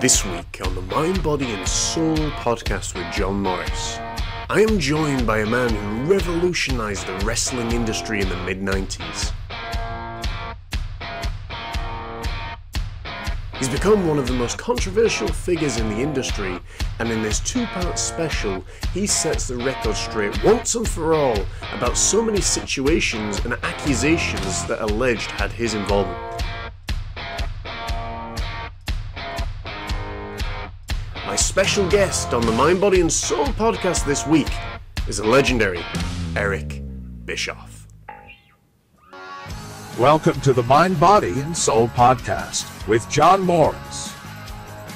This week on the Mind, Body and Soul podcast with John Morris, I am joined by a man who revolutionized the wrestling industry in the mid 90s. He's become one of the most controversial figures in the industry, and in this two part special, he sets the record straight once and for all about so many situations and accusations that alleged had his involvement. Special guest on the Mind, Body and Soul podcast this week is the legendary Eric Bischoff. Welcome to the Mind, Body, and Soul podcast with John Morris.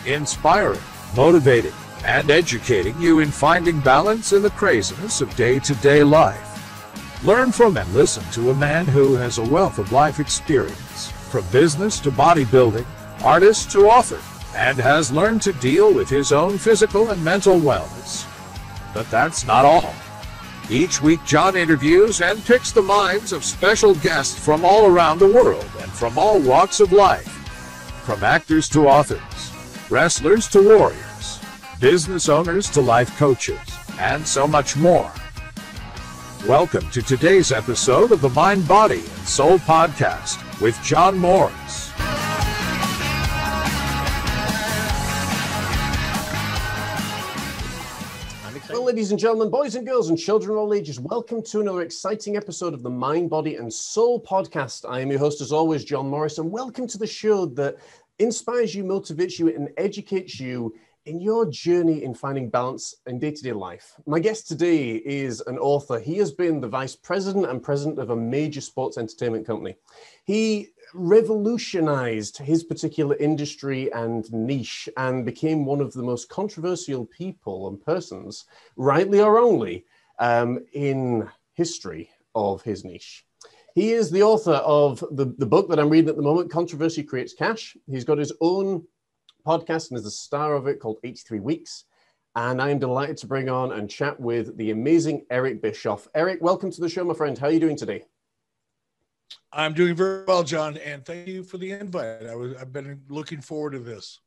Inspiring, motivating, and educating you in finding balance in the craziness of day to day life. Learn from and listen to a man who has a wealth of life experience, from business to bodybuilding, artist to author and has learned to deal with his own physical and mental wellness. But that's not all. Each week, John interviews and picks the minds of special guests from all around the world and from all walks of life. From actors to authors, wrestlers to warriors, business owners to life coaches, and so much more. Welcome to today's episode of the Mind, Body, and Soul Podcast with John Morris. Ladies and gentlemen, boys and girls, and children of all ages, welcome to another exciting episode of the Mind, Body, and Soul podcast. I am your host, as always, John Morris, and welcome to the show that inspires you, motivates you, and educates you in your journey in finding balance in day to day life. My guest today is an author. He has been the vice president and president of a major sports entertainment company. He revolutionized his particular industry and niche and became one of the most controversial people and persons, rightly or wrongly, um, in history of his niche. He is the author of the, the book that I'm reading at the moment, Controversy Creates Cash. He's got his own podcast and is the star of it called 83 Weeks. And I am delighted to bring on and chat with the amazing Eric Bischoff. Eric, welcome to the show, my friend. How are you doing today? I'm doing very well, John, and thank you for the invite. I was I've been looking forward to this.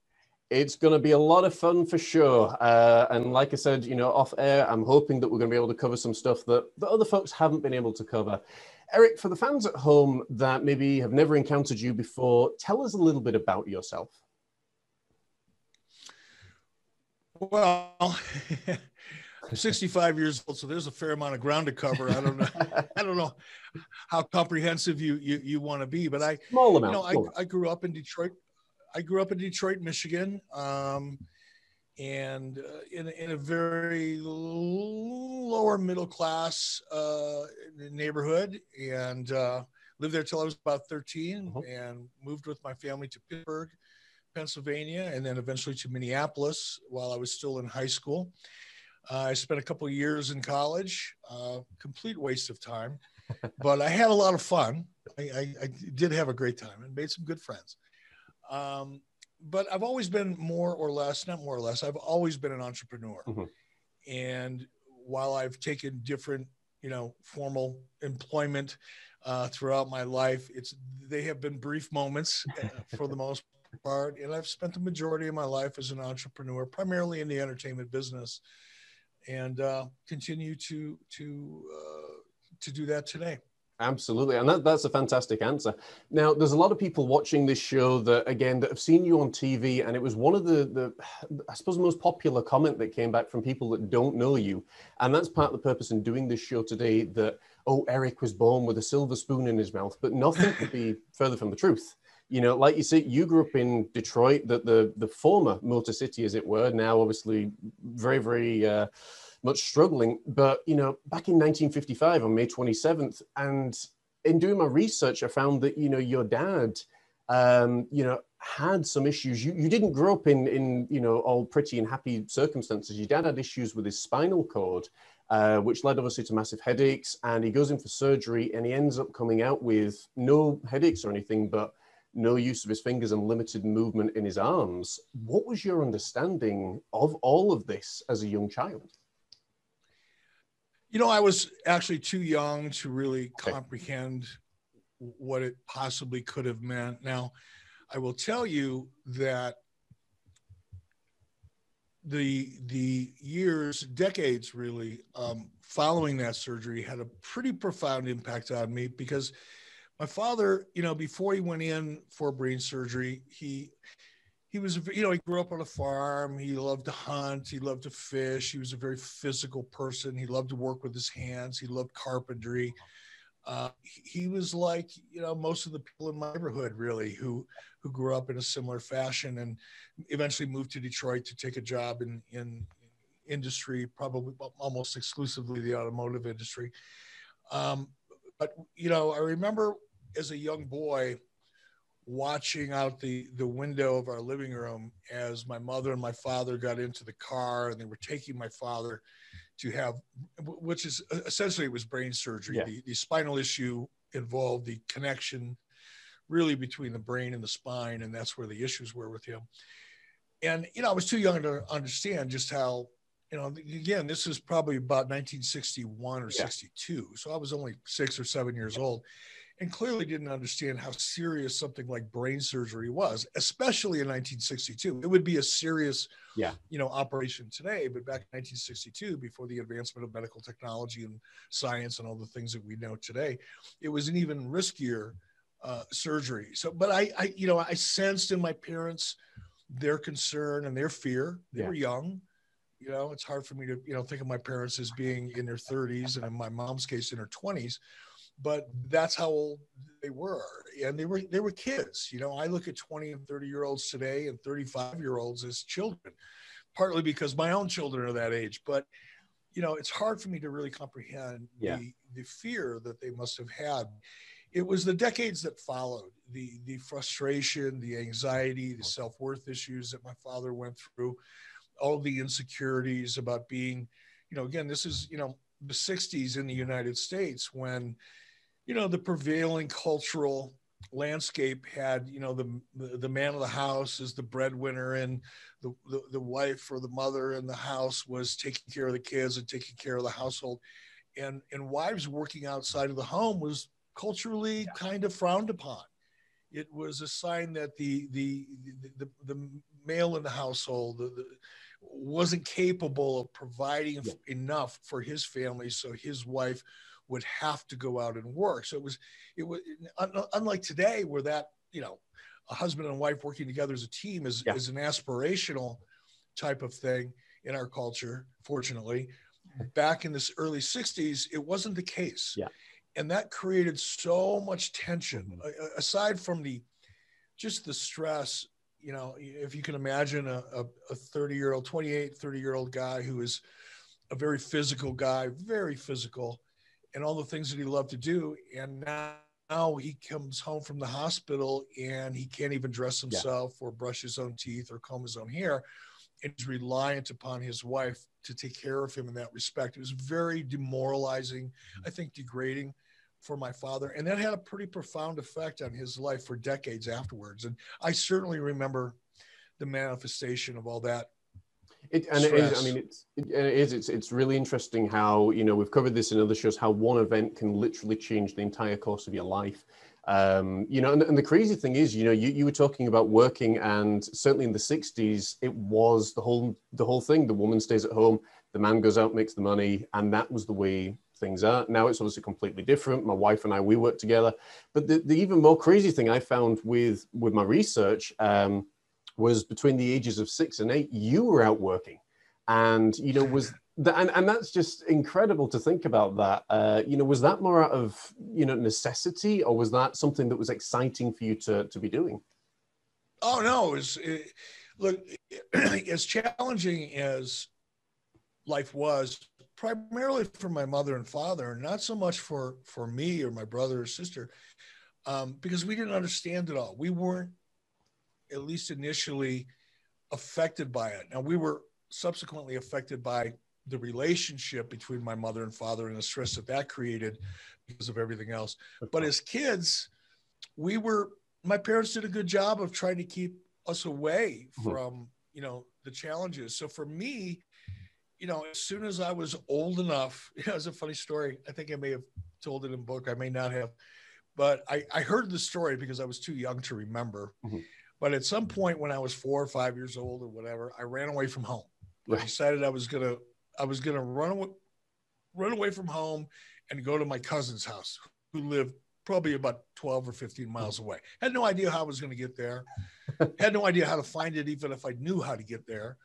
It's going to be a lot of fun for sure. Uh, and like I said, you know, off air, I'm hoping that we're going to be able to cover some stuff that, that other folks haven't been able to cover. Eric, for the fans at home that maybe have never encountered you before, tell us a little bit about yourself. Well, I'm 65 years old, so there's a fair amount of ground to cover. I don't know. I don't know how comprehensive you you, you want to be, but I small amount. You know, I, I grew up in Detroit. I grew up in Detroit, Michigan, um, and uh, in in a very lower middle class uh, neighborhood, and uh, lived there till I was about 13, uh-huh. and moved with my family to Pittsburgh, Pennsylvania, and then eventually to Minneapolis while I was still in high school. I spent a couple years in college, uh, complete waste of time, but I had a lot of fun. I, I, I, did have a great time and made some good friends. Um, but I've always been more or less, not more or less, I've always been an entrepreneur. Mm-hmm. And while I've taken different, you know, formal employment uh, throughout my life, it's they have been brief moments uh, for the most part. And I've spent the majority of my life as an entrepreneur, primarily in the entertainment business and uh, continue to to uh, to do that today. Absolutely, and that, that's a fantastic answer. Now, there's a lot of people watching this show that, again, that have seen you on TV, and it was one of the, the, I suppose, most popular comment that came back from people that don't know you, and that's part of the purpose in doing this show today. That oh, Eric was born with a silver spoon in his mouth, but nothing could be further from the truth you know, like you say, you grew up in Detroit, the the, the former Motor City, as it were, now obviously very, very uh, much struggling. But you know, back in 1955 on May 27th, and in doing my research, I found that you know your dad, um, you know, had some issues. You you didn't grow up in in you know all pretty and happy circumstances. Your dad had issues with his spinal cord. Uh, which led obviously to massive headaches, and he goes in for surgery, and he ends up coming out with no headaches or anything, but no use of his fingers and limited movement in his arms. What was your understanding of all of this as a young child? You know, I was actually too young to really okay. comprehend what it possibly could have meant. Now, I will tell you that the the years, decades really, um, following that surgery had a pretty profound impact on me because my father, you know, before he went in for brain surgery, he he was, you know, he grew up on a farm. He loved to hunt. He loved to fish. He was a very physical person. He loved to work with his hands. He loved carpentry. Uh, he was like, you know, most of the people in my neighborhood really who who grew up in a similar fashion and eventually moved to Detroit to take a job in in industry, probably almost exclusively the automotive industry. Um, but you know, I remember as a young boy watching out the the window of our living room as my mother and my father got into the car and they were taking my father to have which is uh, essentially it was brain surgery yeah. the, the spinal issue involved the connection really between the brain and the spine and that's where the issues were with him and you know i was too young to understand just how you know again this is probably about 1961 or yeah. 62 so i was only six or seven years old and clearly didn't understand how serious something like brain surgery was, especially in 1962. It would be a serious, yeah. you know, operation today, but back in 1962, before the advancement of medical technology and science and all the things that we know today, it was an even riskier uh, surgery. So, but I, I, you know, I sensed in my parents their concern and their fear. They yeah. were young. You know, it's hard for me to, you know, think of my parents as being in their 30s and in my mom's case in her 20s but that's how old they were. And they were they were kids. You know i look at 20 and 30 year olds today and 35 year olds as children partly because my own children are that age. But you know it's hard for me to really comprehend yeah. the the fear that they must have had. It was the decades that followed the the frustration the anxiety the self-worth issues that my father went through all the insecurities about being you know again this is you know the 60s in the united states when you know the prevailing cultural landscape had you know the the man of the house is the breadwinner and the, the, the wife or the mother in the house was taking care of the kids and taking care of the household. And and wives working outside of the home was culturally kind of frowned upon. It was a sign that the the the, the, the male in the household the, the, wasn't capable of providing yeah. enough for his family. So his wife would have to go out and work. So it was, it was unlike today where that, you know, a husband and wife working together as a team is, yeah. is an aspirational type of thing in our culture. Fortunately, back in this early 60s, it wasn't the case. Yeah. And that created so much tension mm-hmm. aside from the, just the stress you know, if you can imagine a, a 30 year old, 28, 30 year old guy who is a very physical guy, very physical, and all the things that he loved to do. And now, now he comes home from the hospital and he can't even dress himself yeah. or brush his own teeth or comb his own hair. And he's reliant upon his wife to take care of him in that respect. It was very demoralizing, mm-hmm. I think degrading for my father. And that had a pretty profound effect on his life for decades afterwards. And I certainly remember the manifestation of all that it, and Stress. it is. I mean, it's it, it is. It's it's really interesting how you know we've covered this in other shows. How one event can literally change the entire course of your life. Um, you know, and, and, the crazy thing is, you know, you, you were talking about working, and certainly in the '60s, it was the whole the whole thing. The woman stays at home, the man goes out, makes the money, and that was the way things are. Now it's obviously completely different. My wife and I we work together, but the, the even more crazy thing I found with with my research. Um, was between the ages of six and eight, you were out working. And, you know, was that, and, and that's just incredible to think about that. Uh, you know, was that more out of, you know, necessity or was that something that was exciting for you to, to be doing? Oh, no. It was, it, look, as challenging as life was, primarily for my mother and father, not so much for, for me or my brother or sister, um, because we didn't understand it all. We weren't at least initially, affected by it. Now, we were subsequently affected by the relationship between my mother and father and the stress that that created because of everything else. But as kids, we were, my parents did a good job of trying to keep us away mm-hmm. from, you know, the challenges. So for me, you know, as soon as I was old enough, you know, it's a funny story. I think I may have told it in book. I may not have, but I, I heard the story because I was too young to remember. Mm-hmm. But at some point when I was four or five years old or whatever, I ran away from home. I decided I was gonna I was gonna run away, run away from home and go to my cousin's house, who lived probably about 12 or 15 miles away. Had no idea how I was going to get there. Had no idea how to find it, even if I knew how to get there.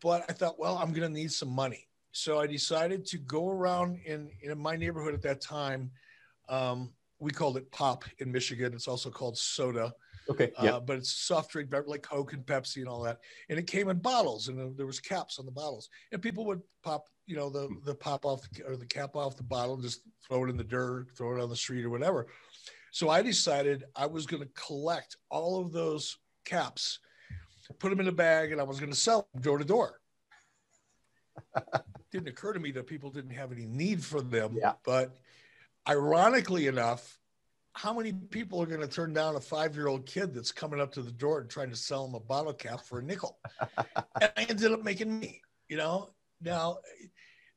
But I thought, well, I'm going to need some money. So I decided to go around in, in my neighborhood at that time. Um, we called it pop in Michigan. It's also called soda. Okay. Yeah. Uh, but it's soft drink like Coke and Pepsi and all that. And it came in bottles, and there was caps on the bottles. And people would pop, you know, the the pop off or the cap off the bottle, and just throw it in the dirt, throw it on the street or whatever. So I decided I was going to collect all of those caps, put them in a bag, and I was going to sell them door to door. didn't occur to me that people didn't have any need for them. Yeah. But ironically enough, how many people are going to turn down a five year old kid that's coming up to the door and trying to sell them a bottle cap for a nickel? and I ended up making me, you know. Now,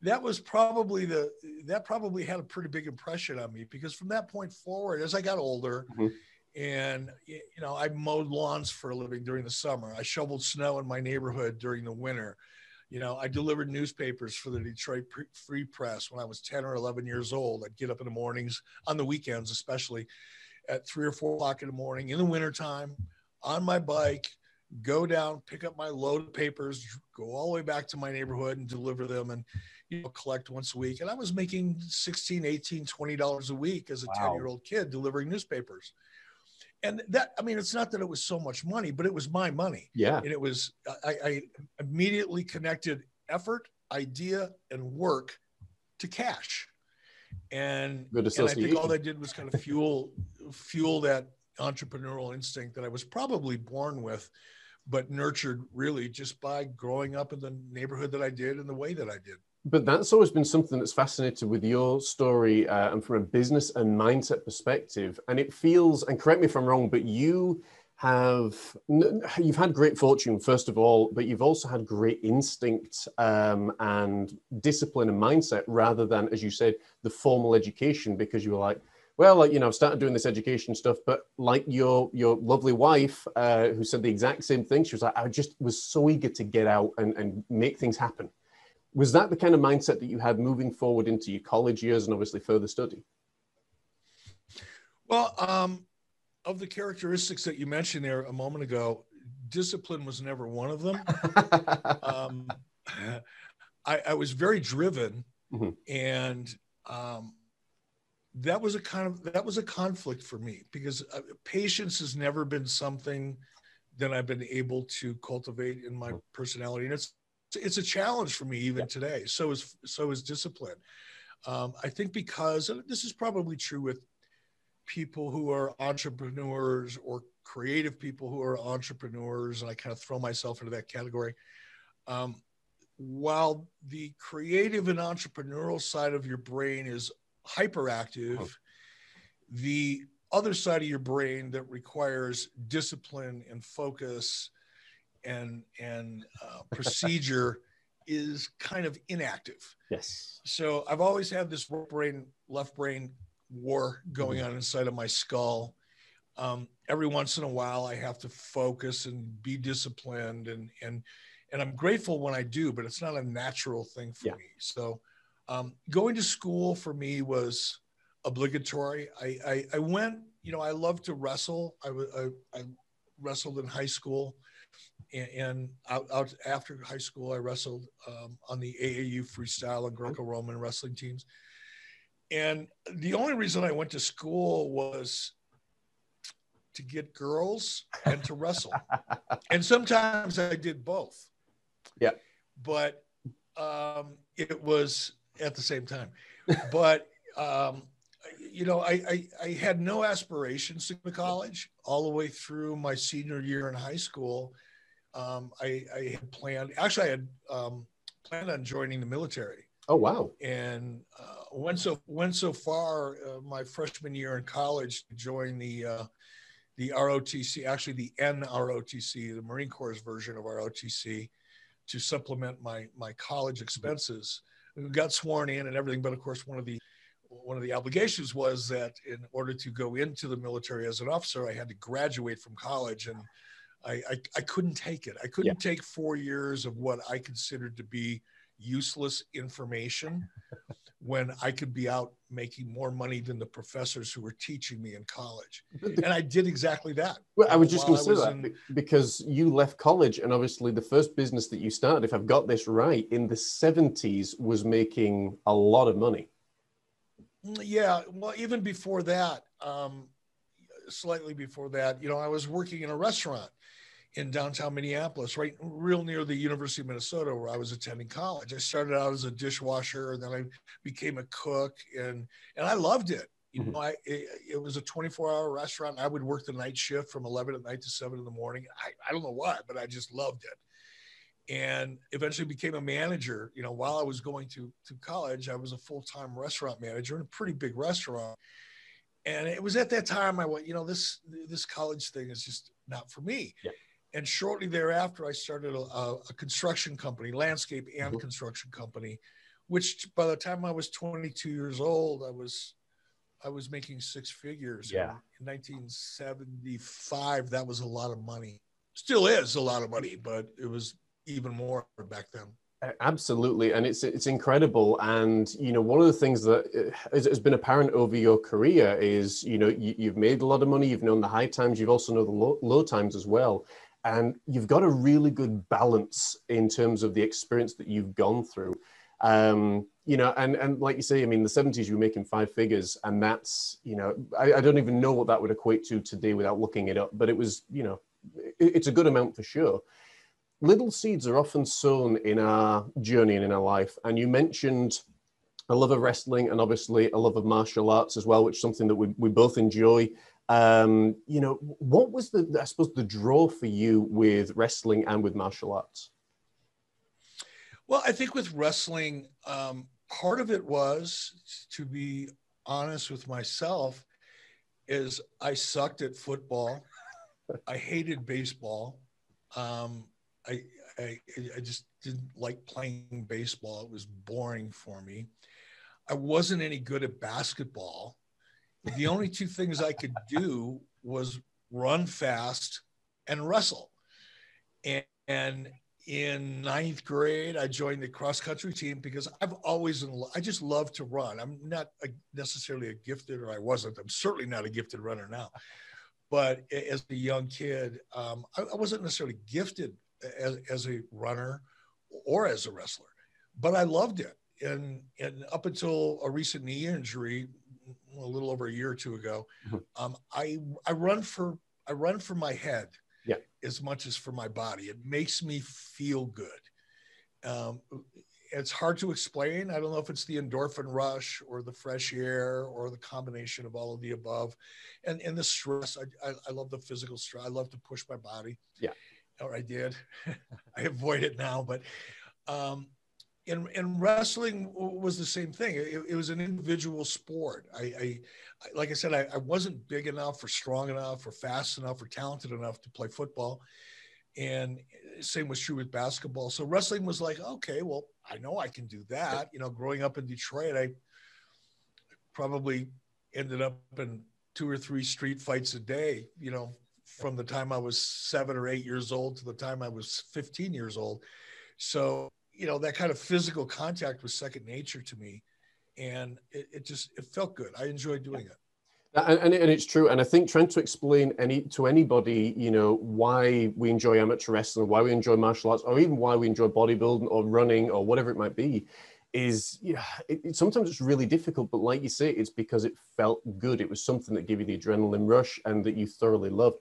that was probably the that probably had a pretty big impression on me because from that point forward, as I got older, mm-hmm. and you know, I mowed lawns for a living during the summer. I shoveled snow in my neighborhood during the winter. You know, I delivered newspapers for the Detroit Free Press when I was 10 or 11 years old. I'd get up in the mornings, on the weekends especially, at three or four o'clock in the morning in the wintertime on my bike, go down, pick up my load of papers, go all the way back to my neighborhood and deliver them and, you know, collect once a week. And I was making 16, 18, $20 a week as a 10 year old kid delivering newspapers and that i mean it's not that it was so much money but it was my money. Yeah. And it was i, I immediately connected effort idea and work to cash. And, and i think all that did was kind of fuel fuel that entrepreneurial instinct that i was probably born with but nurtured really just by growing up in the neighborhood that i did and the way that i did but that's always been something that's fascinated with your story uh, and from a business and mindset perspective and it feels and correct me if i'm wrong but you have you've had great fortune first of all but you've also had great instinct um, and discipline and mindset rather than as you said the formal education because you were like well like, you know i've started doing this education stuff but like your your lovely wife uh, who said the exact same thing she was like i just was so eager to get out and, and make things happen was that the kind of mindset that you had moving forward into your college years and obviously further study? Well, um, of the characteristics that you mentioned there a moment ago, discipline was never one of them. um, I, I, was very driven, mm-hmm. and um, that was a kind of that was a conflict for me because uh, patience has never been something that I've been able to cultivate in my mm-hmm. personality, and it's it's a challenge for me even yeah. today. So is so is discipline. Um, I think because this is probably true with people who are entrepreneurs or creative people who are entrepreneurs, and I kind of throw myself into that category. Um, while the creative and entrepreneurial side of your brain is hyperactive, oh. the other side of your brain that requires discipline and focus and and uh, procedure is kind of inactive. Yes. So I've always had this right brain left brain war going mm-hmm. on inside of my skull. Um, every once in a while, I have to focus and be disciplined, and and and I'm grateful when I do, but it's not a natural thing for yeah. me. So um, going to school for me was obligatory. I, I, I went, you know, I love to wrestle. I, I, I wrestled in high school and, and out, out, after high school, I wrestled um, on the AAU freestyle and Greco-Roman wrestling teams. And the only reason I went to school was to get girls and to wrestle. and sometimes I did both. Yeah. But um, it was at the same time. But um, you know, I, I, I had no aspirations to go to college all the way through my senior year in high school um, I, I, had planned, actually, I had um, planned on joining the military. Oh, wow. And uh, went, so, went so far uh, my freshman year in college to join the, uh, the ROTC, actually the NROTC, the Marine Corps version of ROTC, to supplement my, my college expenses. We got sworn in and everything, but of course, one of the one of the obligations was that in order to go into the military as an officer, I had to graduate from college and I, I, I couldn't take it. I couldn't yeah. take four years of what I considered to be useless information when I could be out making more money than the professors who were teaching me in college. And I did exactly that. Well, I was just going to say that in, because you left college, and obviously the first business that you started, if I've got this right, in the 70s was making a lot of money. Mm, yeah. Well, even before that, um, slightly before that, you know, I was working in a restaurant in downtown Minneapolis, right real near the University of Minnesota where I was attending college. I started out as a dishwasher and then I became a cook and and I loved it. You mm-hmm. know, I it, it, was a 24-hour restaurant. I would work the night shift from 11 at night to 7 in the morning. I, I don't know why, but I just loved it. And eventually became a manager. You know, while I was going to to college, I was a full-time restaurant manager in a pretty big restaurant. And it was at that time I went, you know, this this college thing is just not for me. Yeah and shortly thereafter, I started a, a construction company, landscape and mm-hmm. construction company, which by the time I was 22 years old, I was I was making six figures. Yeah. In 1975, that was a lot of money. Still is a lot of money, but it was even more back then. Absolutely, and it's it's incredible. And you know, one of the things that uh, has been apparent over your career is, you know, you, have made a lot of money. You've known the high times. You've also known the low, low times as well and you've got a really good balance in terms of the experience that you've gone through. Um, you know and and like you say i mean the 70s you were making five figures and that's you know I, I, don't even know what that would equate to today without looking it up but it was you know it, it's a good amount for sure. Little seeds are often sown in our journey and in our life and you mentioned a love of wrestling and obviously a love of martial arts as well which is something that we, we both enjoy um, you know, what was the, I suppose, the draw for you with wrestling and with martial arts? Well, I think with wrestling, um, part of it was, to be honest with myself, is I sucked at football. I hated baseball. Um, I, I, I just didn't like playing baseball. It was boring for me. I wasn't any good at basketball the only two things I could do was run fast and wrestle. And, and in ninth grade, I joined the cross country team because I've always, I just love to run. I'm not a, necessarily a gifted, or I wasn't. I'm certainly not a gifted runner now. But as a young kid, um, I, I, wasn't necessarily gifted as, as a runner or as a wrestler, but I loved it. And, and up until a recent knee injury, a little over a year or two ago. Mm-hmm. Um, I I run for I run for my head yeah. as much as for my body. It makes me feel good. Um, it's hard to explain. I don't know if it's the endorphin rush or the fresh air or the combination of all of the above, and and the stress. I I, I love the physical stress. I love to push my body. Yeah, or I did. I avoid it now, but um, and, and wrestling was the same thing. It, it was an individual sport. I, I like I said, I, I, wasn't big enough or strong enough or fast enough or talented enough to play football. And eh, same was true with basketball. So wrestling was like, okay, well, I know I can do that. You know, growing up in Detroit, I probably ended up in two or three street fights a day, you know, from the time I was seven or eight years old to the time I was 15 years old. So you know that kind of physical contact was second nature to me. And it, it just it felt good. I enjoyed doing it. And, and, and, it's true. And i think trying to explain any to anybody you know why we enjoy amateur wrestling why we enjoy martial arts or even why we enjoy bodybuilding or running or whatever it might be is yeah it, it, sometimes it's really difficult. But like you say it's because it felt good. It was something that gave you the adrenaline rush and that you thoroughly loved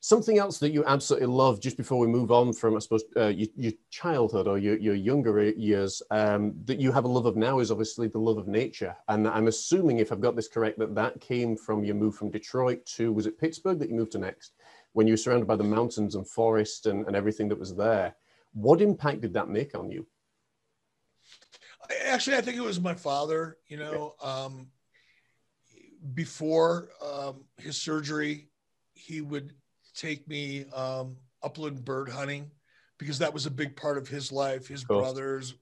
Something else that you absolutely love, just before we move on from, I suppose, uh, your, your, childhood or your, your younger years, um, that you have a love of now is obviously the love of nature. And I'm assuming, if I've got this correct, that that came from your move from Detroit to, was it Pittsburgh that you moved to next? When you were surrounded by the mountains and forest and, and everything that was there. What impact did that make on you? Actually, I think it was my father, you know, um, before um, his surgery, he would take me um, upland bird hunting because that was a big part of his life. His cool. brothers,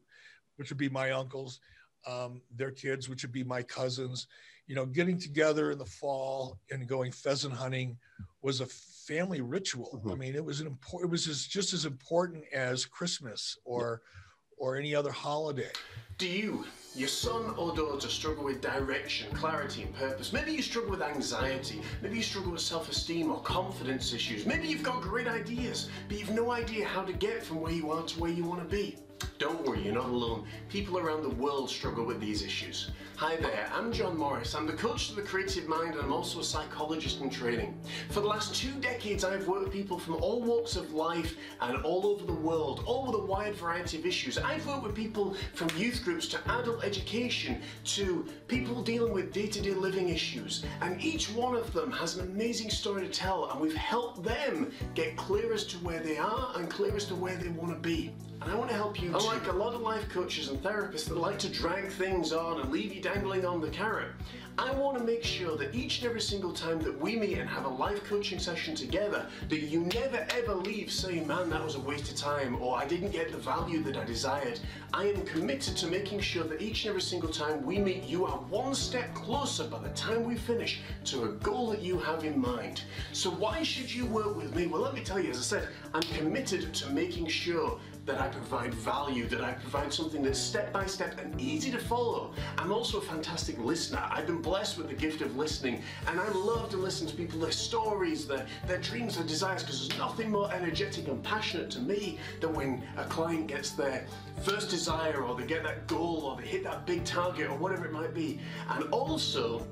which would be my uncles, um, their kids, which would be my cousins. You know, getting together in the fall and going pheasant hunting was a family ritual. Mm-hmm. I mean, it was an important. It was as, just as important as Christmas or or any other holiday. Do you, your son or daughter, struggle with direction, clarity, and purpose? Maybe you struggle with anxiety. Maybe you struggle with self esteem or confidence issues. Maybe you've got great ideas, but you've no idea how to get from where you are to where you want to be. Don't worry, you're not alone. People around the world struggle with these issues. Hi there, I'm John Morris. I'm the coach to the creative mind and I'm also a psychologist in training. For the last two decades, I've worked with people from all walks of life and all over the world, all with a wide variety of issues. I've worked with people from youth groups to adult education to people dealing with day-to-day -day living issues. And each one of them has an amazing story to tell and we've helped them get clear as to where they are and clear as to where they want to be. And I want to help you. Oh, Unlike a lot of life coaches and therapists that like to drag things on and leave you dangling on the carrot, I want to make sure that each and every single time that we meet and have a life coaching session together, that you never ever leave saying, man, that was a waste of time, or I didn't get the value that I desired. I am committed to making sure that each and every single time we meet, you are one step closer by the time we finish to a goal that you have in mind. So why should you work with me? Well, let me tell you, as I said, I'm committed to making sure that I provide value, that I provide something that's step by step and easy to follow. I'm also a fantastic listener. I've been blessed with the gift of listening, and I love to listen to people, their stories, their, their dreams, their desires, because there's nothing more energetic and passionate to me than when a client gets their first desire or they get that goal or they hit that big target or whatever it might be. And also,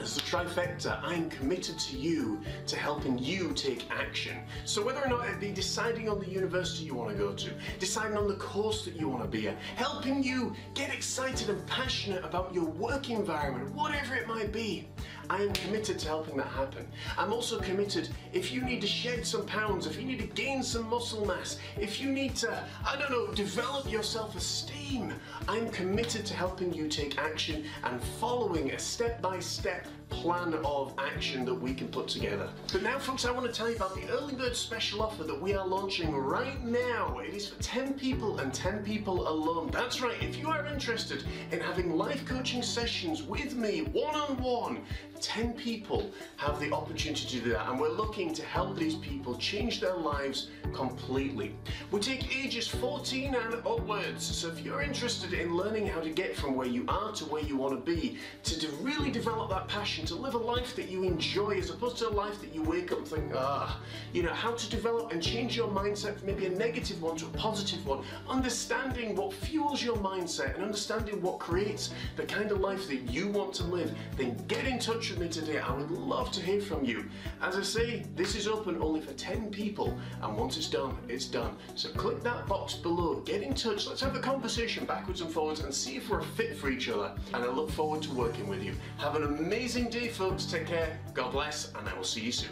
as a trifecta, I'm committed to you to helping you take action. So whether or not it be deciding on the university you want to go to, deciding on the course that you want to be at, helping you get excited and passionate about your work environment, whatever it might be, I am committed to helping that happen. I'm also committed if you need to shed some pounds, if you need to gain some muscle mass, if you need to, I don't know, develop your self-esteem, I'm committed to helping you take action and following a step-by-step plan of action that we can put together. But now folks, I want to tell you about the early bird special offer that we are launching right now. It is for 10 people and 10 people alone. That's right, if you are interested in having life coaching sessions with me one-on-one, -on -one, 10 people have the opportunity to do that and we're looking to help these people change their lives completely. We take ages 14 and upwards, so if you're interested in learning how to get from where you are to where you want to be, to, really develop that passion, to live a life that you enjoy as opposed to a life that you wake up and think, ah, you know, how to develop and change your mindset from maybe a negative one to a positive one, understanding what fuels your mindset and understanding what creates the kind of life that you want to live, then get in touch me today. I would love to hear from you. As I say, this is open only for 10 people and once it's done, it's done. So click that box below, get in touch, let's have a conversation backwards and forwards and see if we're a fit for each other. And I look forward to working with you. Have an amazing day, folks. Take care. God bless, and I will see you soon.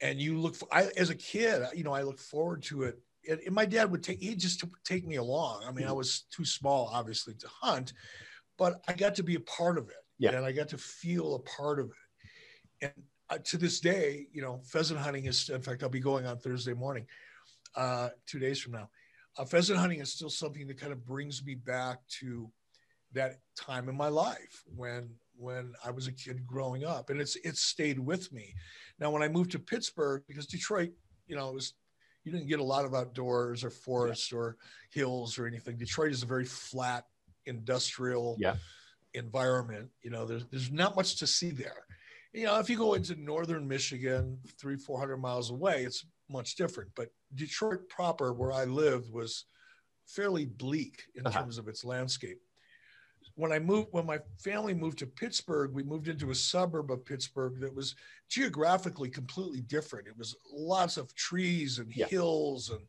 And you look for, I, as a kid, you know, I look forward to it. And, and my dad would take, he'd just take me along. I mean, I mm. was too small, obviously, to hunt, but I got to be a part of it. Yeah. And I got to feel a part of it. And uh, to this day, you know, pheasant hunting is, in fact, I'll be going on Thursday morning, uh, two days from now. Uh, pheasant hunting is still something that kind of brings me back to that time in my life when when I was a kid growing up, and it's it's stayed with me. Now, when I moved to Pittsburgh, because Detroit, you know, it was you didn't get a lot of outdoors or forests yeah. or hills or anything. Detroit is a very flat industrial yeah. Environment. You know, there's there's not much to see there. You know, if you go into northern Michigan, three four hundred miles away, it's much different. But Detroit proper, where I lived, was fairly bleak in uh-huh. terms of its landscape when I moved, when my family moved to Pittsburgh, we moved into a suburb of Pittsburgh that was geographically completely different. It was lots of trees and yeah. hills and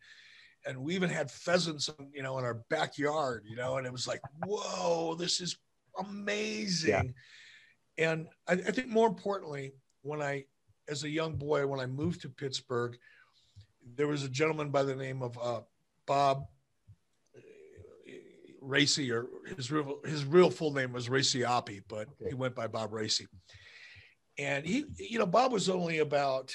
and we even had pheasants, you know, in our backyard, you know, and it was like, whoa, this is amazing. Yeah. And I, I think more importantly, when I, as a young boy, when I moved to Pittsburgh, there was a gentleman by the name of uh, Bob Racy, or his real his real full name was Racy Oppie, but okay. he went by Bob Racy. And he, you know, Bob was only about,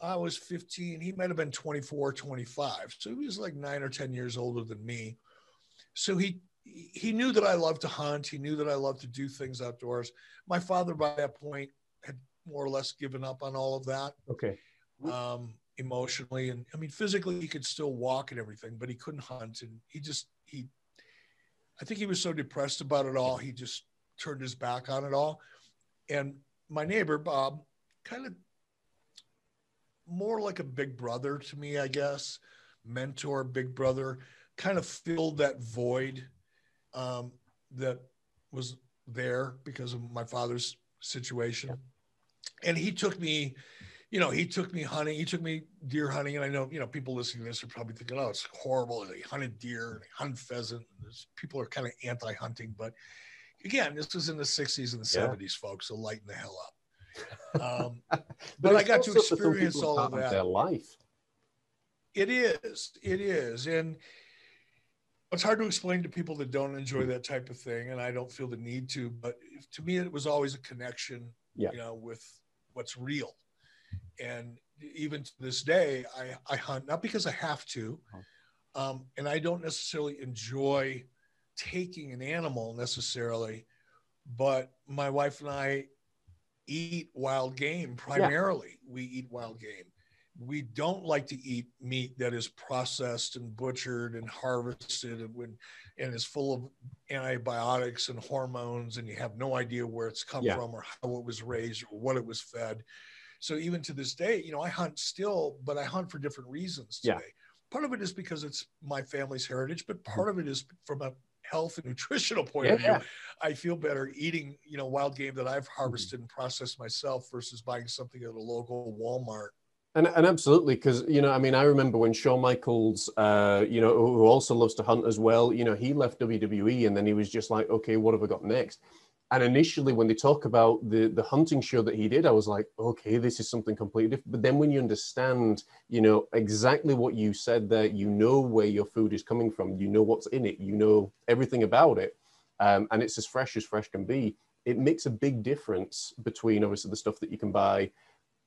I was 15. He might have been 24, 25. So he was like nine or 10 years older than me. So he he knew that I loved to hunt. He knew that I loved to do things outdoors. My father, by that point, had more or less given up on all of that. Okay. Um, emotionally and I mean physically he could still walk and everything, but he couldn't hunt and he just he I think he was so depressed about it all, he just turned his back on it all. And my neighbor Bob kind of more like a big brother to me, I guess, mentor, big brother, kind of filled that void um, that was there because of my father's situation. And he took me, you know, he took me hunting, he took me deer hunting. And I know, you know, people listening to this are probably thinking, oh, it's horrible. They hunted deer and they hunt pheasant. people are kind of anti hunting. But again, this was in the 60s and the yeah. 70s, folks. So lighten the hell up. Um, but, but I got to experience all of that. Their life. It is. It is. And it's hard to explain to people that don't enjoy that type of thing. And I don't feel the need to. But to me, it was always a connection, yeah. you know, with what's real. And even to this day, I, I hunt not because I have to. Uh-huh. Um, and I don't necessarily enjoy taking an animal necessarily, but my wife and I eat wild game primarily. Yeah. We eat wild game. We don't like to eat meat that is processed and butchered and harvested and when and is full of antibiotics and hormones and you have no idea where it's come yeah. from or how it was raised or what it was fed. So even to this day, you know, I hunt still, but I hunt for different reasons today. Yeah. Part of it is because it's my family's heritage, but part of it is from a health and nutritional point yeah. of view, I feel better eating, you know, wild game that I've mm-hmm. harvested and processed myself versus buying something at a local Walmart. And, and absolutely, because you know, I mean, I remember when Shawn Michaels, uh, you know, who also loves to hunt as well. You know, he left WWE, and then he was just like, okay, what have I got next? and initially when they talk about the the hunting show that he did i was like okay this is something completely different but then when you understand you know exactly what you said there you know where your food is coming from you know what's in it you know everything about it um, and it's as fresh as fresh can be it makes a big difference between obviously the stuff that you can buy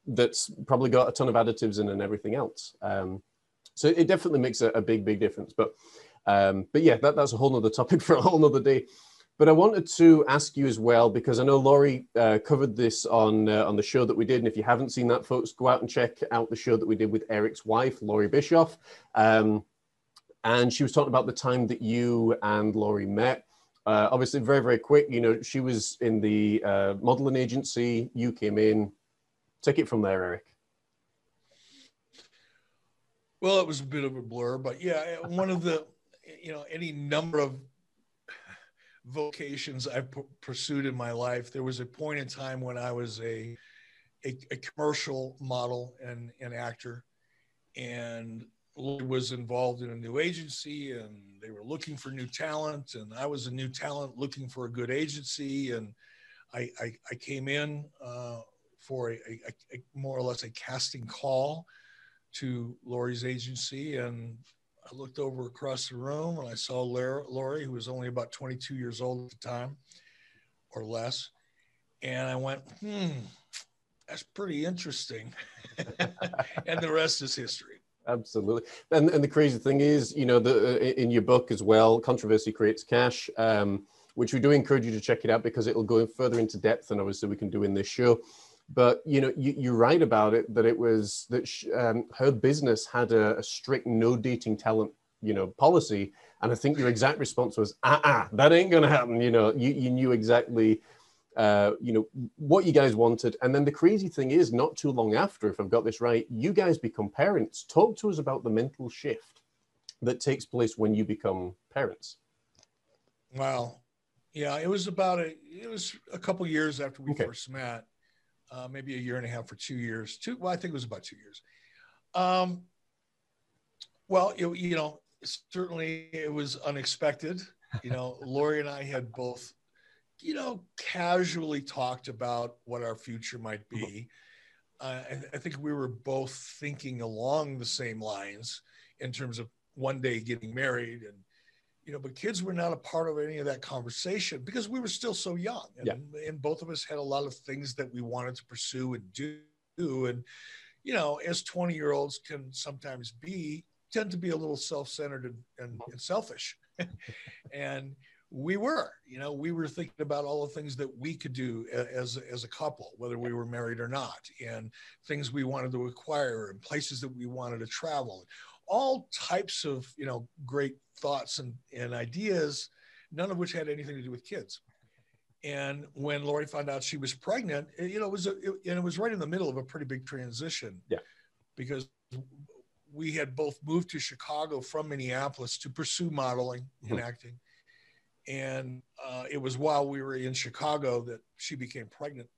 that's probably got a ton of additives in and everything else um, so it definitely makes a, a big big difference but um, but yeah that, that's a whole nother topic for a whole nother day but I wanted to ask you as well because I know Loree uh, covered this on uh, on the show that we did, and if you haven't seen that, folks, go out and check out the show that we did with Eric's wife, Loree Bischoff. Um, and she was talking about the time that you and Loree met. Uh, obviously, very very quick. You know, she was in the uh, modeling agency. You came in. Take it from there, Eric. Well, it was a bit of a blur, but yeah, one of the, you know, any number of vocations I've p- pursued in my life. There was a point in time when I was a a, a commercial model and an actor, and was involved in a new agency, and they were looking for new talent, and I was a new talent looking for a good agency, and I I, I came in uh, for a, a, a more or less a casting call to Loree's agency, and I looked over across the room and I saw Loree, who was only about 22 years old at the time or less. And I went, hmm, that's pretty interesting. and the rest is history. Absolutely. And, and the crazy thing is, you know, the, uh, in your book as well, Controversy Creates Cash, um, which we do encourage you to check it out because it'll go further into depth than obviously we can do in this show but you know you, you write about it that it was that she, um, her business had a, a, strict no dating talent you know policy. And i think your exact response was ah, ah that ain't gonna happen. You know you, you knew exactly uh, you know what you guys wanted. And then the crazy thing is not too long after if i've got this right you guys become parents. Talk to us about the mental shift that takes place when you become parents. Wow yeah it was about a it was a couple years after we okay. first met uh, maybe a year and a half or two years. Two, well, I think it was about two years. Um, well, it, you know, certainly it was unexpected. You know, Loree and I had both, you know, casually talked about what our future might be. Uh, I, I think we were both thinking along the same lines in terms of one day getting married and you know, but kids were not a part of any of that conversation because we were still so young. And, yeah. and both of us had a lot of things that we wanted to pursue and do. And, you know, as 20 year olds can sometimes be, tend to be a little self centered and, and, uh-huh. and selfish. and we were, you know, we were thinking about all the things that we could do as, as a couple, whether we were married or not, and things we wanted to acquire and places that we wanted to travel, all types of, you know, great thoughts and, and ideas, none of which had anything to do with kids. And when Loree found out she was pregnant, it, you know, it was, a, it, and it was right in the middle of a pretty big transition. Yeah. Because we had both moved to Chicago from Minneapolis to pursue modeling and Mhm. acting and uh, it was while we were in Chicago that she became pregnant.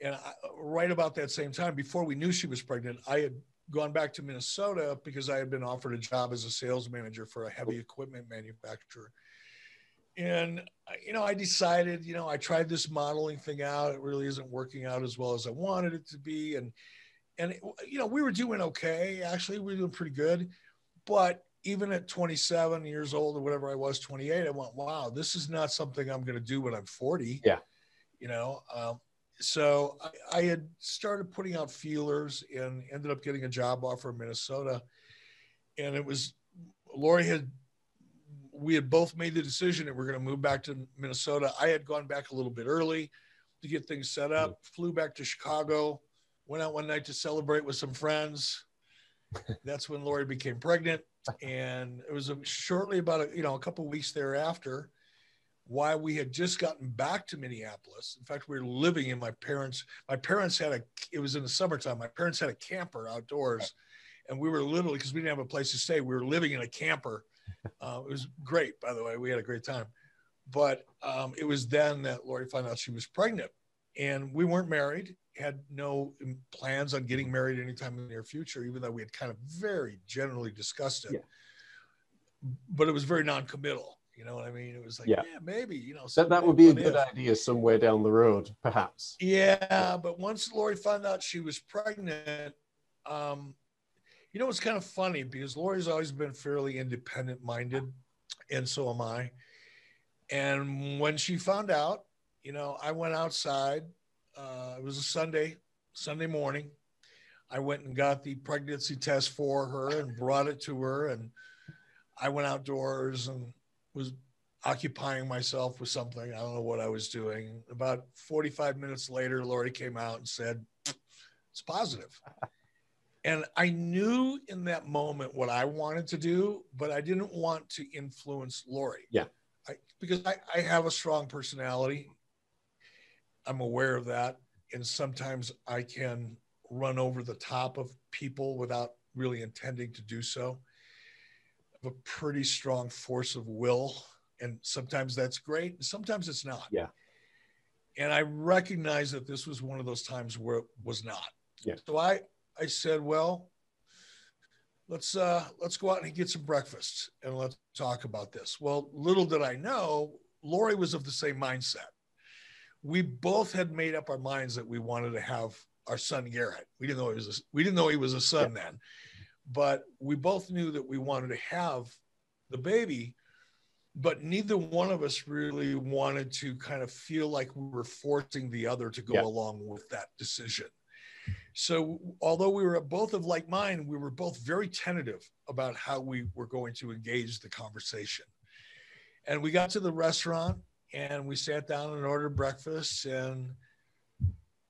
And I, right about that same time, before we knew she was pregnant, I had gone back to Minnesota because I had been offered a job as a sales manager for a heavy equipment manufacturer. And you know, I decided, you know, I tried this modeling thing out. It really isn't working out as well as I wanted it to be, and and you know, we were doing okay. Actually, we were doing pretty good, but even at 27 years old or whatever I was, 28, I went, wow, this is not something I'm going to do when I'm 40. Yeah. You know, um, so I, I, had started putting out feelers and ended up getting a job offer in Minnesota. And it was, Loree had, we had both made the decision that we're going to move back to Minnesota. I had gone back a little bit early to get things set up, mm-hmm. flew back to Chicago, went out one night to celebrate with some friends. That's when Loree became pregnant and it was a, shortly about a, you know a couple weeks thereafter why we had just gotten back to minneapolis in fact we were living in my parents my parents had a it was in the summertime my parents had a camper outdoors and we were literally because we didn't have a place to stay we were living in a camper uh, it was great by the way we had a great time but um, it was then that loree found out she was pregnant and we weren't married had no plans on getting married anytime in the near future, even though we had kind of very generally discussed it. Yeah. But it was very non-committal. You know what I mean? It was like, yeah, yeah maybe, you know. That, that would be a good if. idea somewhere down the road, perhaps. Yeah, but once Loree found out she was pregnant, um, you know, it's kind of funny because Loree's always been fairly independent minded, and so am I. And when she found out, you know, I went outside uh, it was a Sunday, Sunday morning. I went and got the pregnancy test for her and brought it to her. And I went outdoors and was occupying myself with something. I don't know what I was doing. About 45 minutes later, Loree came out and said, It's positive. And I knew in that moment what I wanted to do, but I didn't want to influence Loree. Yeah. I, because I, I have a strong personality I'm aware of that. And sometimes I can run over the top of people without really intending to do so. A pretty strong force of will. And sometimes that's great. And sometimes it's not. Yeah. And I recognize that this was one of those times where it was not. Yeah. So I, I said, well, let's uh let's go out and get some breakfast and let's talk about this. Well, little did I know, Loree was of the same mindset we both had made up our minds that we wanted to have our son Garrett. We didn't know he was a, we didn't know he was a son yeah. then, but we both knew that we wanted to have the baby. But neither one of us really wanted to kind of feel like we were forcing the other to go yeah. along with that decision. So, although we were both of like mind, we were both very tentative about how we were going to engage the conversation. And we got to the restaurant and we sat down and ordered breakfast and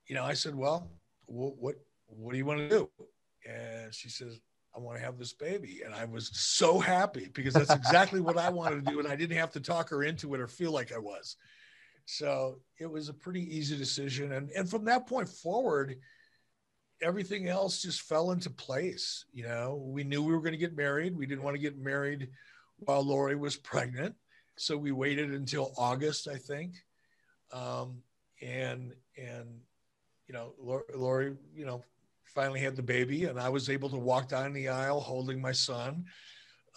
you know i said well what what, what do you want to do and she says i want to have this baby. And i was so happy because that's exactly what i wanted to do and i didn't have to talk her into it or feel like i was. So it was a pretty easy decision. And and from that point forward everything else just fell into place you know? We knew we were going to get married. We didn't want to get married while loree was pregnant. So we waited until August, I think, um, and and you know, Loree, you know, finally had the baby, and I was able to walk down the aisle holding my son.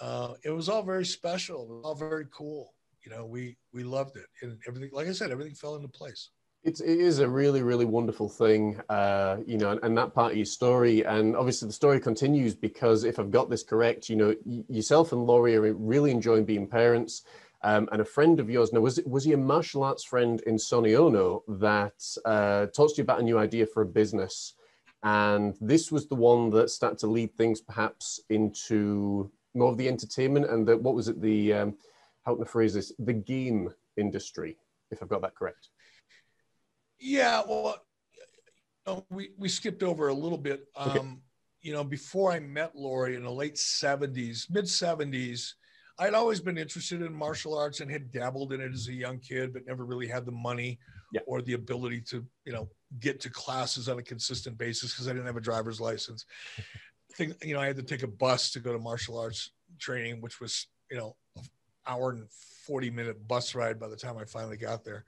Uh, it was all very special, all very cool. You know, we we loved it, and everything. Like I said, everything fell into place. It's, it is a really, really wonderful thing, uh, you know, and, and, that part of your story. And obviously, the story continues because if I've got this correct, you know, y- yourself and Loree are really enjoying being parents. Um, and a friend of yours, now was it, was he a martial arts friend in Sonny Onoo that uh, talks to you about a new idea for a business? And this was the one that started to lead things perhaps into more of the entertainment and the, what was it the um, how to phrase this, the game industry, if I've got that correct. Yeah, well, uh, we we skipped over a little bit. Um, okay. You know, before I met Loree in the late '70s, mid '70s, I'd always been interested in martial arts and had dabbled in it as a young kid, but never really had the money yeah. or the ability to, you know, get to classes on a consistent basis because I didn't have a driver's license. Think, you know, I had to take a bus to go to martial arts training, which was, you know, an hour and 40 minute bus ride by the time I finally got there.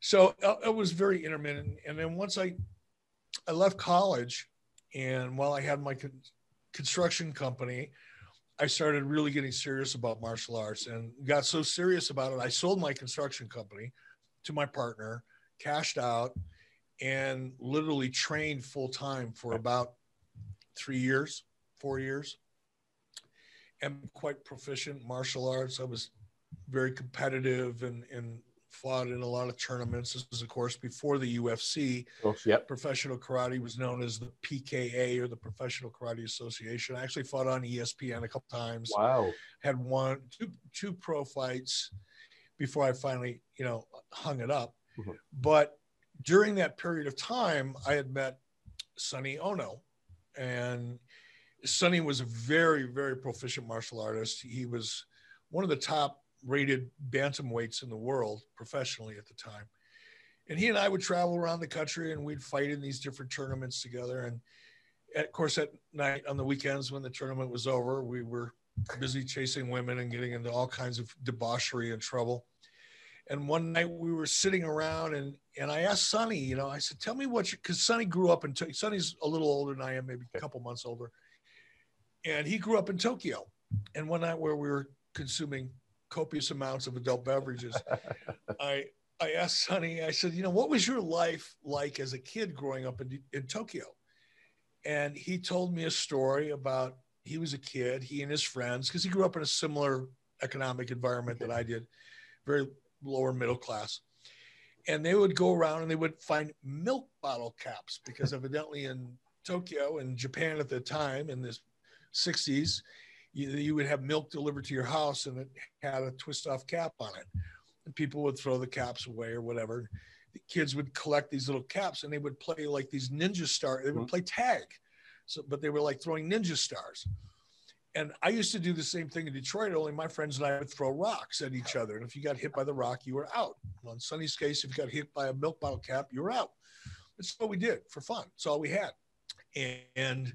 So uh, it was very intermittent. And then once I, I left college and while I had my con- construction company, I started really getting serious about martial arts and got so serious about it. I sold my construction company to my partner, cashed out, and literally trained full time for about three years, four years. And quite proficient martial arts. I was very competitive and, and fought in a lot of tournaments. This was, of course, before the UFC. Oh, yep. Professional karate was known as the PKA or the Professional Karate Association. I actually fought on ESPN a couple times. Wow. Had one, two, two pro fights before I finally, you know, hung it up. Mm-hmm. But during that period of time, I had met Sonny Onoo, and Sonny was a very, very proficient martial artist. He was one of the top rated bantamweights in the world professionally at the time. And he and I would travel around the country and we'd fight in these different tournaments together. And of course, at night on the weekends when the tournament was over, we were busy chasing women and getting into all kinds of debauchery and trouble. And one night we were sitting around and, and I asked Sonny, you know, I said, tell me what you, cause Sonny grew up in, Tokyo. Sonny's a little older than I am, maybe a couple months older. And he grew up in Tokyo. And one night where we were consuming copious amounts of adult beverages. I I asked Sonny, I said, you know, what was your life like as a kid growing up in, in Tokyo? And he told me a story about he was a kid, he and his friends, because he grew up in a similar economic environment that I did, very lower middle class. And they would go around and they would find milk bottle caps because evidently in Tokyo and Japan at the time in the 60s, you, you would have milk delivered to your house and it had a twist off cap on it. And people would throw the caps away or whatever. The kids would collect these little caps and they would play like these ninja stars. They would mm-hmm. play tag. So, but they were like throwing ninja stars. And I used to do the same thing in Detroit, only my friends and I would throw rocks at each other. And if you got hit by the rock, you were out. On Sonny's case, if you got hit by a milk bottle cap, you were out. That's what we did for fun. That's all we had. And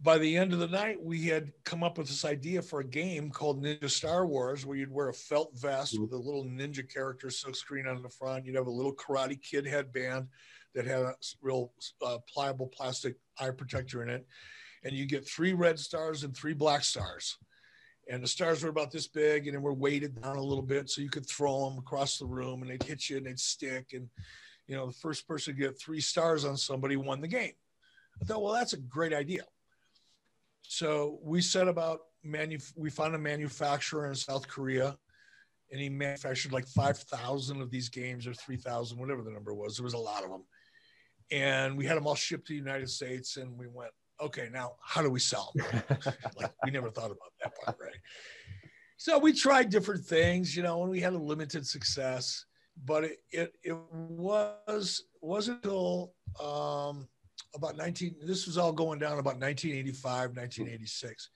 by the end of the night, we had come up with this idea for a game called Ninja Star Wars, where you'd wear a felt vest with a little ninja character silkscreen on the front. You'd have a little Karate Kid headband that had a real uh, pliable plastic eye protector in it, and you get three red stars and three black stars. And the stars were about this big, and then were weighted down a little bit, so you could throw them across the room, and they'd hit you and they'd stick. And you know, the first person to get three stars on somebody won the game. I thought, well, that's a great idea so we set about manu- we found a manufacturer in South Korea and he manufactured like 5,000 of these games or 3,000, whatever the number was. There was a lot of them. And we had them all shipped to the United States and we went, okay, now how do we sell them? like we never thought about that part, right? So we tried different things, you know, and we had a limited success, but it, it, it was, wasn't until um, about 19, this was all going down about 1985, 1986.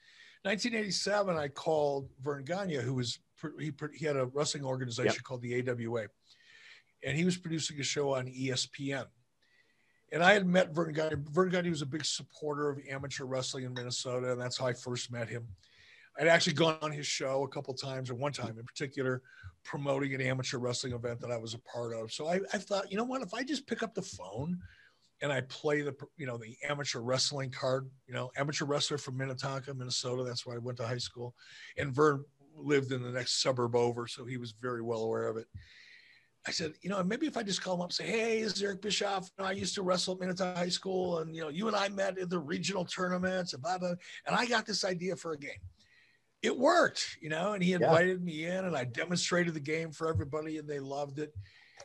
1987, I called Verne Gagne, who was, he, he had a wrestling organization yep. called the AWA, and he was producing a show on ESPN. And I had met Verne Gagne. Verne Gagne was a big supporter of amateur wrestling in Minnesota, and that's how I first met him. I'd actually gone on his show a couple times, or one time in particular, promoting an amateur wrestling event that I was a part of. So I, I thought, you know what, if I just pick up the phone and I play the you know the amateur wrestling card. You know, amateur wrestler from Minnetonka, Minnesota. That's where I went to high school, and Vern lived in the next suburb over, so he was very well aware of it. I said, you know, maybe if I just call him up, and say, hey, this is Eric Bischoff. You know, I used to wrestle at Minnetonka High School, and you know, you and I met at the regional tournaments, and blah blah. And I got this idea for a game. It worked, you know, and he invited yeah. me in, and I demonstrated the game for everybody, and they loved it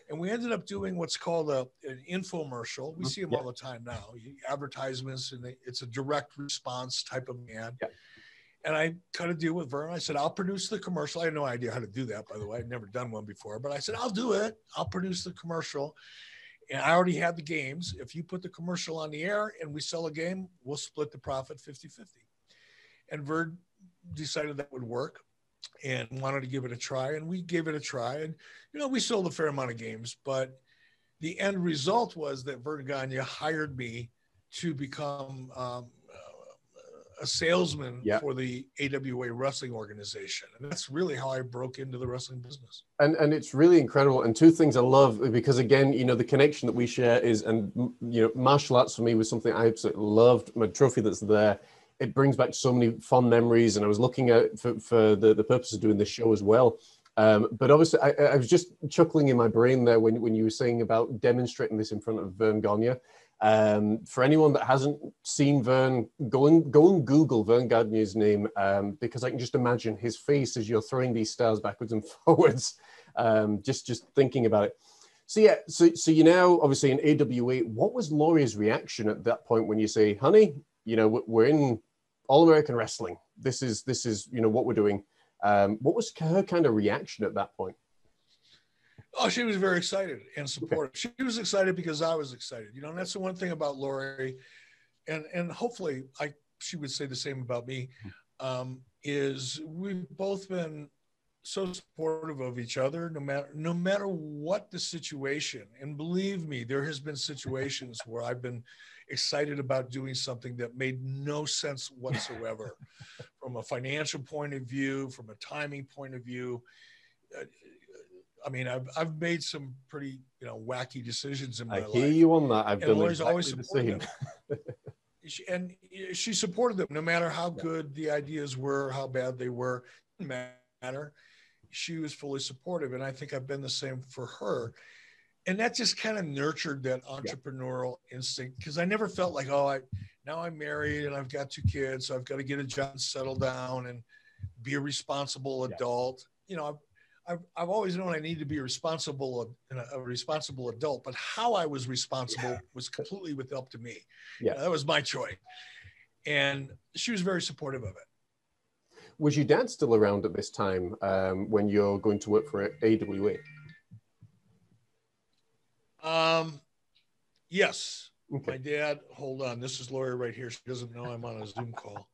and we ended up doing what's called a, an infomercial. We mm-hmm. see them yeah. all the time now, advertisements, and they, it's a direct response type of ad. Yeah. And I cut a deal with Vern. I said, I'll produce the commercial. I had no idea how to do that, by the way. I'd never done one before, but I said, I'll do it. I'll produce the commercial. And I already had the games. If you put the commercial on the air and we sell a game, we'll split the profit 50 50. And Vern decided that would work and wanted to give it a try. And we gave it a try. And, you know, we sold a fair amount of games, but the end result was that Verne Gagne hired me to become um, a salesman Yeah. for the AWA wrestling organization. And that's really how I broke into the wrestling business. and and it's really incredible and two things i love because again you know the connection that we share is and you know martial arts for me was something i absolutely loved my trophy that's there it brings back so many fond memories and i was looking at for, for the, the purpose of doing this show as well um, but obviously I, I was just chuckling in my brain there when, when you were saying about demonstrating this in front of verne gagne um, for anyone that hasn't seen Vern, go and go and Google Verne Gagne's name um, because I can just imagine his face as you're throwing these stars backwards and forwards. Um, just just thinking about it. So yeah, so so you now obviously in AWA. What was Loree's reaction at that point when you say, "Honey, you know we- we're in All American Wrestling. This is this is you know what we're doing." Um, what was her kind of reaction at that point? Oh, she was very excited and supportive. She was excited because I was excited. You know, and that's the one thing about Loree, and and hopefully I she would say the same about me. Um, is we've both been so supportive of each other, no matter no matter what the situation. And believe me, there has been situations where I've been excited about doing something that made no sense whatsoever, from a financial point of view, from a timing point of view. Uh, I mean, I've I've made some pretty you know wacky decisions in my life. I life. hear you on that. I've And done Loree's exactly always the same. She- and she supported them no matter how good the ideas were, how bad they were. Didn't matter. She was fully supportive, and I think I've been the same for her. And that just kind of nurtured that entrepreneurial instinct because I never felt like, oh, I now I'm married and I've got two kids, so I've got to get a job, and settle down, and be a responsible Yeah. adult. You know, I've, I've, always known I need to be a responsible a, a responsible adult, but how I was responsible was completely with up to me. Yeah. that was my choice, and she was very supportive of it. Was your dad still around at this time um, when you're going to work for AWA? Um, yes, Okay. my dad. Hold on, this is Loree right here. She doesn't know I'm on a Zoom call.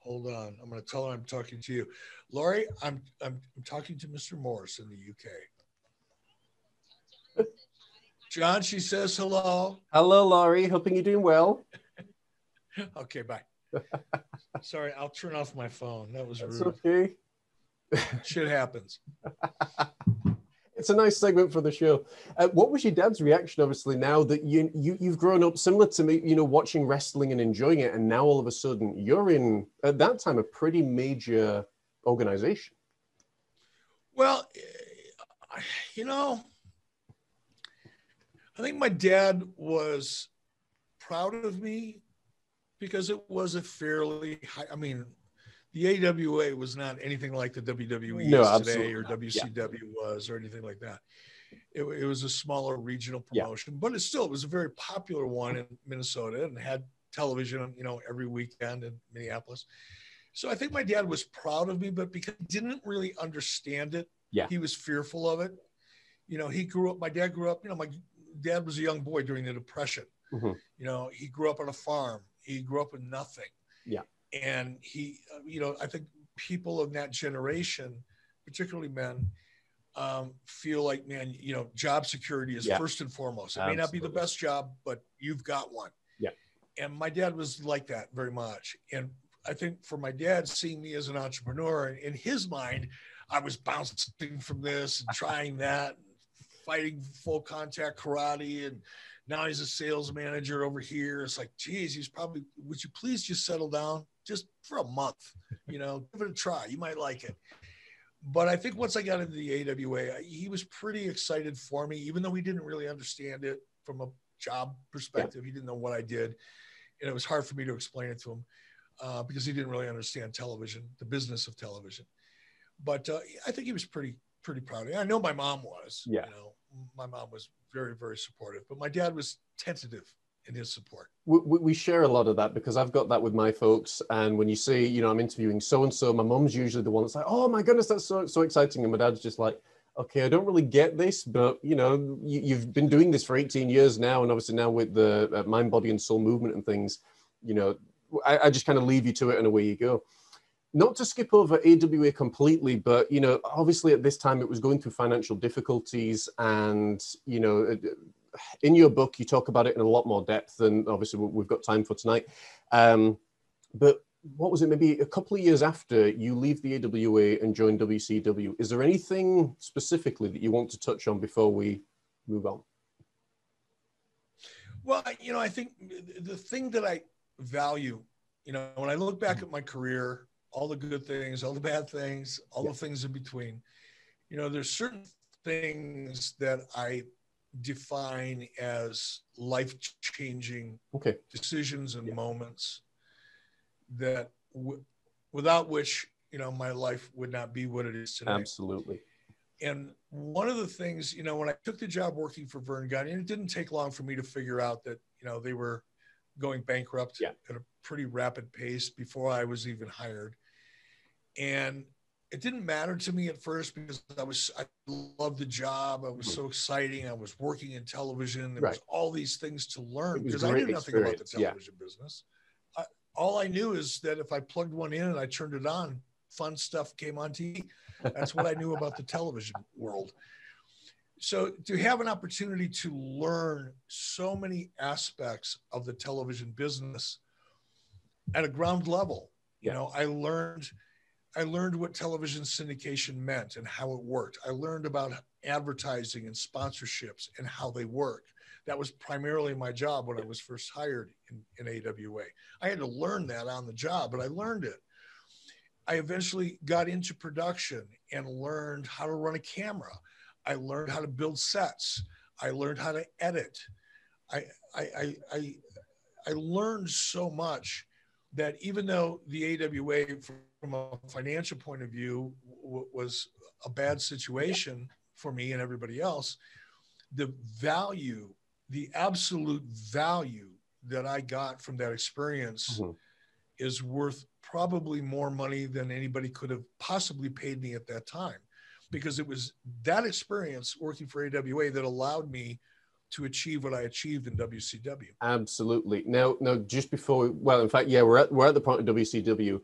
Hold on, I'm going to tell her I'm talking to you, Loree, I'm I'm, I'm talking to Mr. Morris in the UK. John, she says hello. Hello, Loree. Hoping you're doing well. Okay, bye. Sorry, I'll turn off my phone. That was That's rude. okay. Shit happens. It's a nice segment for the show. Uh, what was your dad's reaction, obviously, now that you, you you've grown up similar to me, you know, watching wrestling and enjoying it, and now all of a sudden you're in at that time a pretty major organization. Well, you know, I think my dad was proud of me because it was a fairly high. I mean, the AWA was not anything like the WWE No, is today or not. Yeah. WCW was or anything like that. It, it was a smaller regional Yeah. promotion, but it still it was a very popular one in Minnesota and had television, you know, every weekend in Minneapolis. So I think my dad was proud of me, but because he didn't really understand it, Yeah. he was fearful of it. You know, he grew up. My dad grew up. You know, my dad was a young boy during the Depression. Mhm. You know, he grew up on a farm. He grew up with nothing. Yeah. And he, uh, you know, I think people of that generation, particularly men, um, feel like, man, you know, job security is Yeah. first and foremost. It may not be the best job, but you've got one. Yeah. And my dad was like that very much. And I think for my dad, seeing me as an entrepreneur, in his mind, I was bouncing from this and trying that, and fighting full contact karate, and now he's a sales manager over here. It's like, geez, he's probably. Would you please just settle down, just for a month? You know, give it a try. You might like it. But I think once I got into the AWA, I- he was pretty excited for me, even though he didn't really understand it from a job perspective. He didn't know what I did, and it was hard for me to explain it to him uh, because he didn't really understand television, the business of television. But uh, I think he was pretty pretty proud. I know my mom was. Yeah. You know, my mom was very very supportive, but my dad was tentative and his support. We, we, share a lot of that because I've got that with my folks. And when you see, you know, I'm interviewing so and so, my mom's usually the one that's like, oh my goodness, that's so, so exciting. And my dad's just like, okay, I don't really get this, but you know, you, have been doing this for 18 years now. And obviously now with the uh, mind, body, and soul movement and things, you know, I, I just kind of leave you to it and away you go not to skip over AWA completely, but you know, obviously at this time it was going through financial difficulties, and you know, in your book you talk about it in a lot more depth than obviously we've got time for tonight. Um, but what was it? Maybe a couple of years after you leave the AWA and join WCW. Is there anything specifically that you want to touch on before we move on? Well, you know, I think the thing that I value, you know, when I look back at my career all the good things, all the bad things, all yeah. the things in between. You know, there's certain things that I define as life changing okay. decisions and yeah. moments that w- without which, you know, my life would not be what it is today. Absolutely. And one of the things, you know, when I took the job working for Verne Gagne, and it didn't take long for me to figure out that, you know, they were going bankrupt yeah. at a pretty rapid pace before I was even hired and it didn't matter to me at first because I was I loved the job. I was so exciting. I was working in television. There right. was all these things to learn because I knew nothing about the television yeah. business. I, all I knew is that if I plugged one in and I turned it on, fun stuff came on TV. That's what I knew about the television world. So to have an opportunity to learn so many aspects of the television business at a ground level, yeah. you know, I learned – I learned what television syndication meant and how it worked. I learned about advertising and sponsorships and how they work. That was primarily my job when I was first hired in, in AWA. I had to learn that on the job, but I learned it. I eventually got into production and learned how to run a camera. I learned how to build sets. I learned how to edit. I, I, I, I, I learned so much that even though the AWA, from a financial point of view, w- was a bad situation for me and everybody else, the value, the absolute value that I got from that experience mm-hmm. is worth probably more money than anybody could have possibly paid me at that time because it was that experience working for AWA that allowed me to achieve what I achieved in WCW. Absolutely. Now, now, just before, well, in fact, yeah, we're at we're at the point of WCW.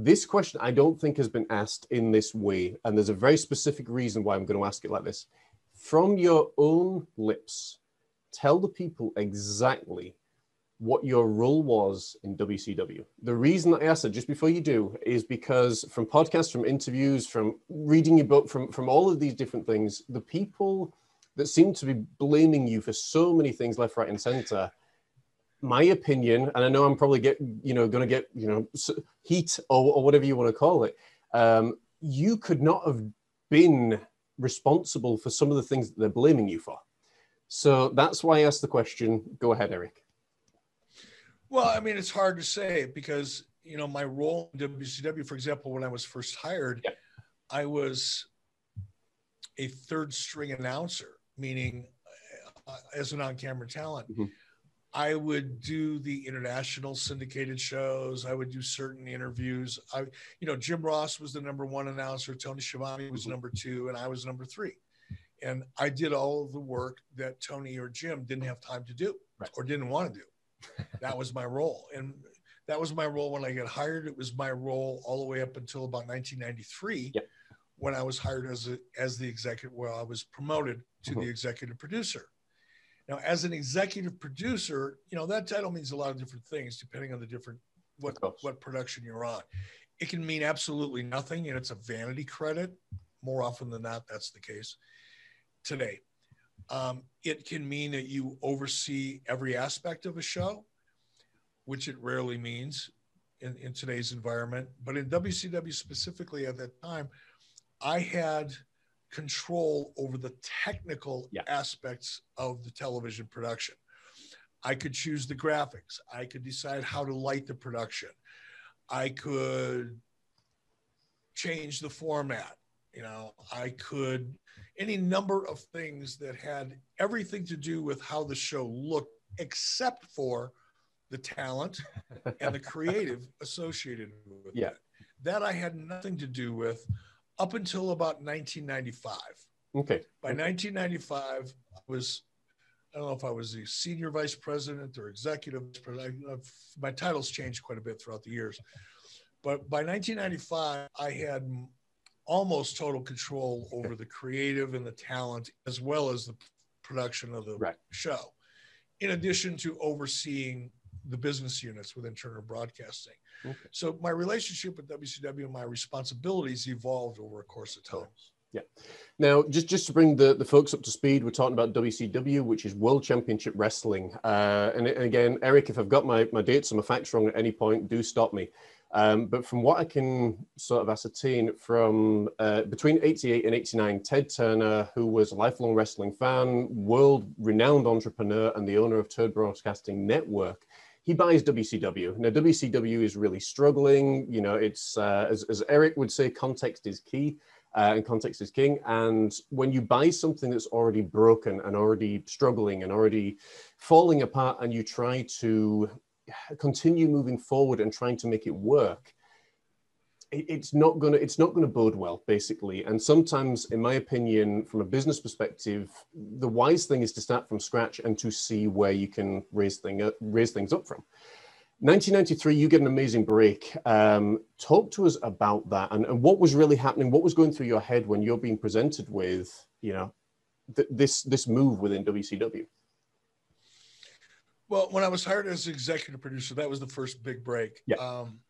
This question I don't think has been asked in this way, and there's a very specific reason why I'm going to ask it like this. From your own lips, tell the people exactly what your role was in WCW. The reason I asked it just before you do is because from podcasts, from interviews, from reading your book, from from all of these different things, the people that seem to be blaming you for so many things left, right, and center. My opinion, and I know I'm probably get you know going to get you know heat or, or, whatever you want to call it. Um, you could not have been responsible for some of the things that they're blaming you for. So that's why I asked the question. Go ahead, Eric. Well, I mean, it's hard to say because you know my role in WCW, for example, when I was first hired, yeah. I was a third string announcer meaning uh, as an on-camera talent. Mm-hmm. I would do the international syndicated shows. I would do certain interviews. I, you know, Jim Ross was the number one announcer. Tony Schiavone was mm-hmm. number two, and I was number three. And I did all of the work that Tony or Jim didn't have time to do right. or didn't want to do. That was my role, and that was my role when I got hired. It was my role all the way up until about 1993. Yep when I was hired as a, as the executive, well, I was promoted to mm-hmm. the executive producer. Now, as an executive producer, you know that title means a lot of different things depending on the different what what production you're on. It can mean absolutely nothing, and it's a vanity credit. More often than not, that's the case today. Um, it can mean that you oversee every aspect of a show, which it rarely means in, in today's environment. But in WCW specifically at that time, I had control over the technical yeah. aspects of the television production. I could choose the graphics. I could decide how to light the production. I could change the format. You know, I could any number of things that had everything to do with how the show looked except for the talent and the creative associated with Yeah. it. That I had nothing to do with up until about 1995. Okay. By 1995, I was, I don't know if I was the senior vice president or executive president. My titles changed quite a bit throughout the years. But by 1995, I had almost total control over the creative and the talent, as well as the production of the Right. show, in addition to overseeing the business units within Turner Broadcasting. Okay. So my relationship with WCW and my responsibilities evolved over a course of time. Yeah. Now, just just to bring the, the folks up to speed, we're talking about WCW, which is World Championship Wrestling. Uh, and, and again, Eric, if I've got my, my dates and my facts wrong at any point, do stop me. Um, but from what I can sort of ascertain from uh, between 88 and 89, Ted Turner, who was a lifelong wrestling fan, world renowned entrepreneur, and the owner of Turner Broadcasting Network, he buys WCW. Now, WCW is really struggling. You know, it's uh, as, as Eric would say, context is key uh, and context is king. And when you buy something that's already broken and already struggling and already falling apart, and you try to continue moving forward and trying to make it work, it- it's not gonna it's not gonna bode well, basically. And sometimes, in my opinion, from a business perspective, the wise thing is to start from scratch and to see where you can raise thing up, raise things up from. 1993, you get an amazing break. Um, talk to us about that and, and what was really happening. What was going through your head when you're being presented with, you know, th- this this move within WCW? Well, when I was hired as executive producer, that was the first big break. Yeah. Um,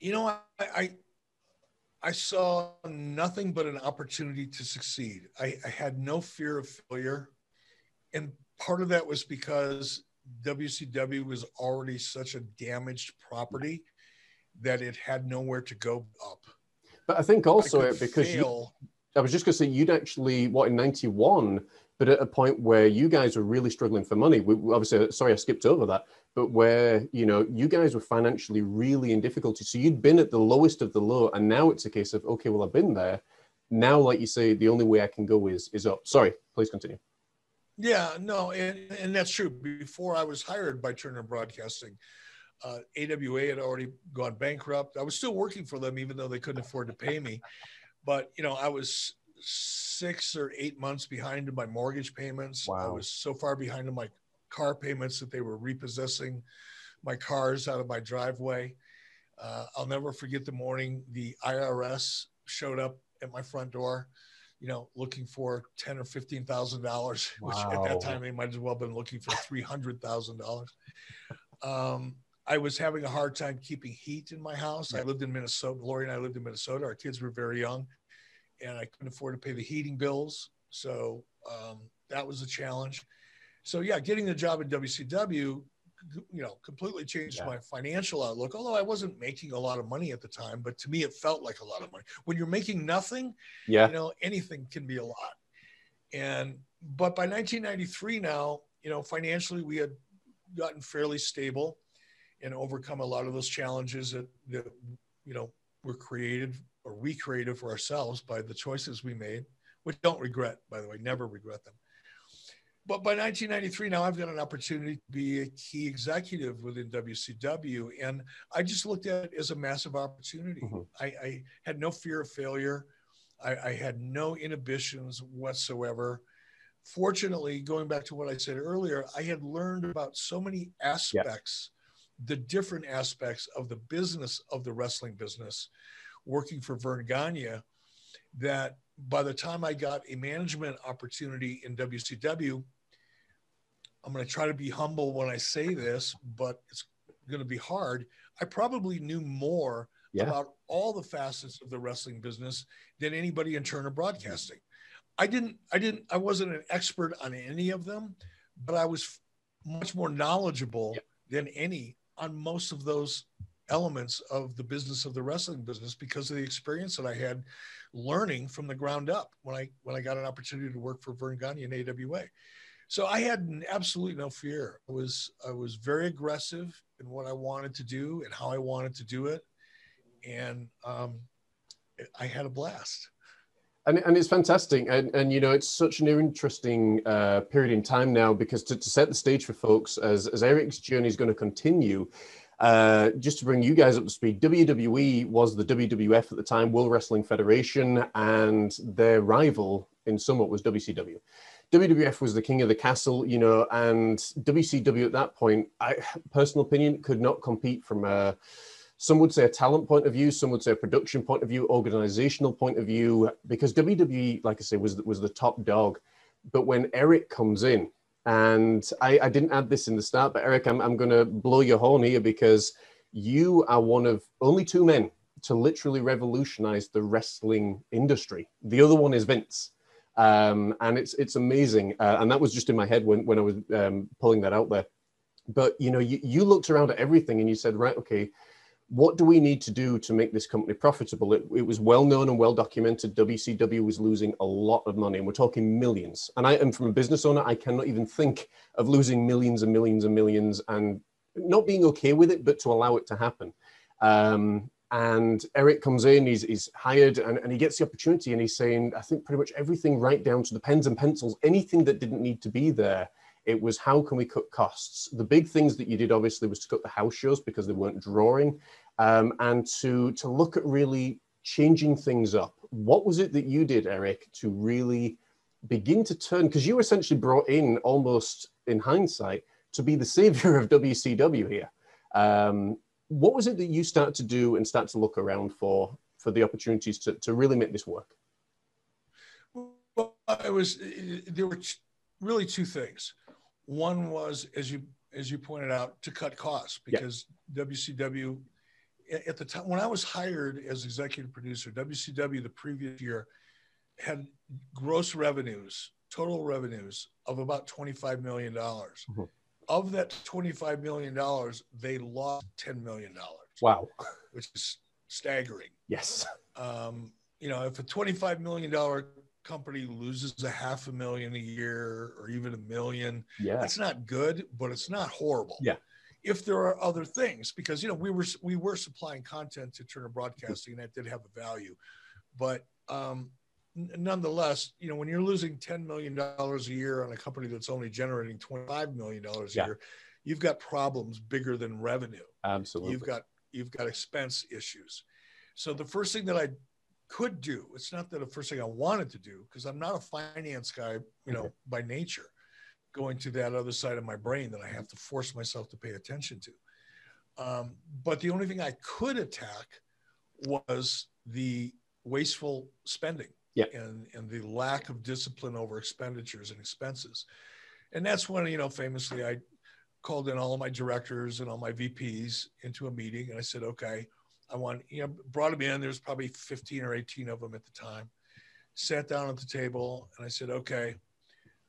you know, I, I I saw nothing but an opportunity to succeed. I, I had no fear of failure, and part of that was because WCW was already such a damaged property that it had nowhere to go up. But I think also it because you. I was just going to say you'd actually what in '91, but at a point where you guys were really struggling for money. We- obviously, sorry, I skipped over that, but where you know you guys were financially really in difficulty. So you'd been at the lowest of the low, and now it's a case of okay, well, I've been there. Now, like you say, the only way I can go is is up. Sorry, please continue. Yeah, no, and, and that's true. Before I was hired by Turner Broadcasting, uh, AWA had already gone bankrupt. I was still working for them, even though they couldn't afford to pay me. But you know, I was six or eight months behind in my mortgage payments. I was so far behind in my car payments that they were repossessing my cars out of my driveway. Uh, I'll never forget the morning the IRS showed up at my front door you know, looking for ten or fifteen thousand dollars, which at that time they might as well have been looking for three hundred thousand dollars. Um, I was having a hard time keeping heat in my house. I lived in Minnesota. Loree and I lived in Minnesota. Our kids were very young, and I couldn't afford to pay the heating bills. So um, that was a challenge. So yeah, getting the job at WCW, you know, completely changed Yeah. my financial outlook. Although I wasn't making a lot of money at the time, but to me it felt like a lot of money. When you're making nothing, Yeah, you know anything can be a lot and but by 1993 now you know financially we had gotten fairly stable and overcome a lot of those challenges that, that you know were created or we created for ourselves by the choices we made which don't regret by the way never regret them but by 1993 now i've got an opportunity to be a key executive within wcw and i just looked at it as a massive opportunity Mhm. I, I had no fear of failure I, I had no inhibitions whatsoever. Fortunately, going back to what I said earlier, I had learned about so many aspects, the different aspects of the business of the wrestling business, working for Verne Gagne, that by the time I got a management opportunity in WCW, I'm going to try to be humble when I say this, but it's going to be hard. I probably knew more Yeah. about all the facets of the wrestling business than anybody in Turner Broadcasting. I didn't, I didn't, I wasn't an expert on any of them, but I was much more knowledgeable Yep. than any on most of those elements of the business of the wrestling business because of the experience that I had learning from the ground up when I when I got an opportunity to work for Verne Gagne and AWA. So I had absolutely no fear. I was I was very aggressive in what I wanted to do and how I wanted to do it, and um, I had a blast. And, and it's fantastic. And, and, you know, it's such an interesting uh, period in time now because to, to set the stage for folks as, as Eric's journey is going to continue, uh, just to bring you guys up to speed, WWE was the WWF at the time, World Wrestling Federation, and their rival in somewhat was WCW. WWF was the king of the castle, you know, and WCW at that point, I personal opinion, could not compete from a some would say a talent point of view, some would say a production point of view, organizational point of view, because WWE, like I say, was was the top dog. But when Eric comes in, and I, I didn't add this in the start, but Eric, I'm, I'm going to blow your horn here because you are one of only two men to literally revolutionize the wrestling industry. The other one is Vince. Um, and it's it's amazing. Uh, and that was just in my head when, when I was um, pulling that out there. But you know, you, you looked around at everything and you said, right, okay, what do we need to do to make this company profitable? It, it, was well known and well documented. WCW was losing a lot of money, and we're talking millions. And I am from a business owner, I cannot even think of losing millions and millions and millions and not being okay with it, but to allow it to happen. Um, and Eric comes in, he's, he's hired, and, and he gets the opportunity, and he's saying, I think pretty much everything right down to the pens and pencils, anything that didn't need to be there it was how can we cut costs? The big things that you did obviously was to cut the house shows because they weren't drawing, um, and to to look at really changing things up. What was it that you did, Eric, to really begin to turn? Because you were essentially brought in almost in hindsight to be the savior of WCW here. Um, what was it that you started to do and start to look around for for the opportunities to, to really make this work? Well, it was there were really two things. One was, as you as you pointed out, to cut costs because yeah. WCW at the time when I was hired as executive producer, WCW the previous year had gross revenues, total revenues of about $25 million. Mm-hmm. Of that $25 million, they lost $10 million. Wow. Which is staggering. Yes. Um, you know, if a $25 million company loses a half a million a year or even a million, yeah. that's not good, but it's not horrible. Yeah. If there are other things, because you know we were we were supplying content to Turner Broadcasting, and that did have a value, but um, nonetheless, you know when you're losing ten million dollars a year on a company that's only generating twenty five million dollars a yeah. year, you've got problems bigger than revenue. Absolutely, you've got you've got expense issues. So the first thing that I could do. It's not that the first thing I wanted to do because I'm not a finance guy, you know, by nature, going to that other side of my brain that I have to force myself to pay attention to. Um, but the only thing I could attack was the wasteful spending yeah. and, and the lack of discipline over expenditures and expenses. And that's when, you know, famously I called in all of my directors and all my VPs into a meeting and I said, okay, I want, you know, brought them in. There's probably 15 or 18 of them at the time. Sat down at the table and I said, okay,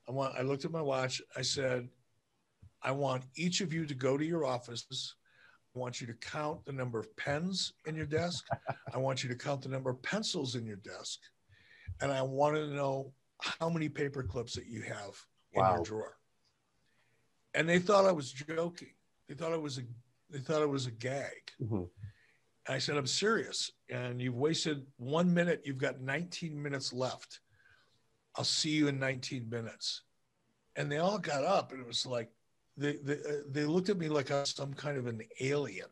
I want, I looked at my watch. I said, I want each of you to go to your offices. I want you to count the number of pens in your desk. I want you to count the number of pencils in your desk. And I wanted to know how many paper clips that you have in wow. your drawer. And they thought I was joking. They thought it was a they thought it was a gag. Mm-hmm. I said, I'm serious. And you've wasted one minute. You've got 19 minutes left. I'll see you in 19 minutes. And they all got up, and it was like, they, they, uh, they looked at me like I was some kind of an alien.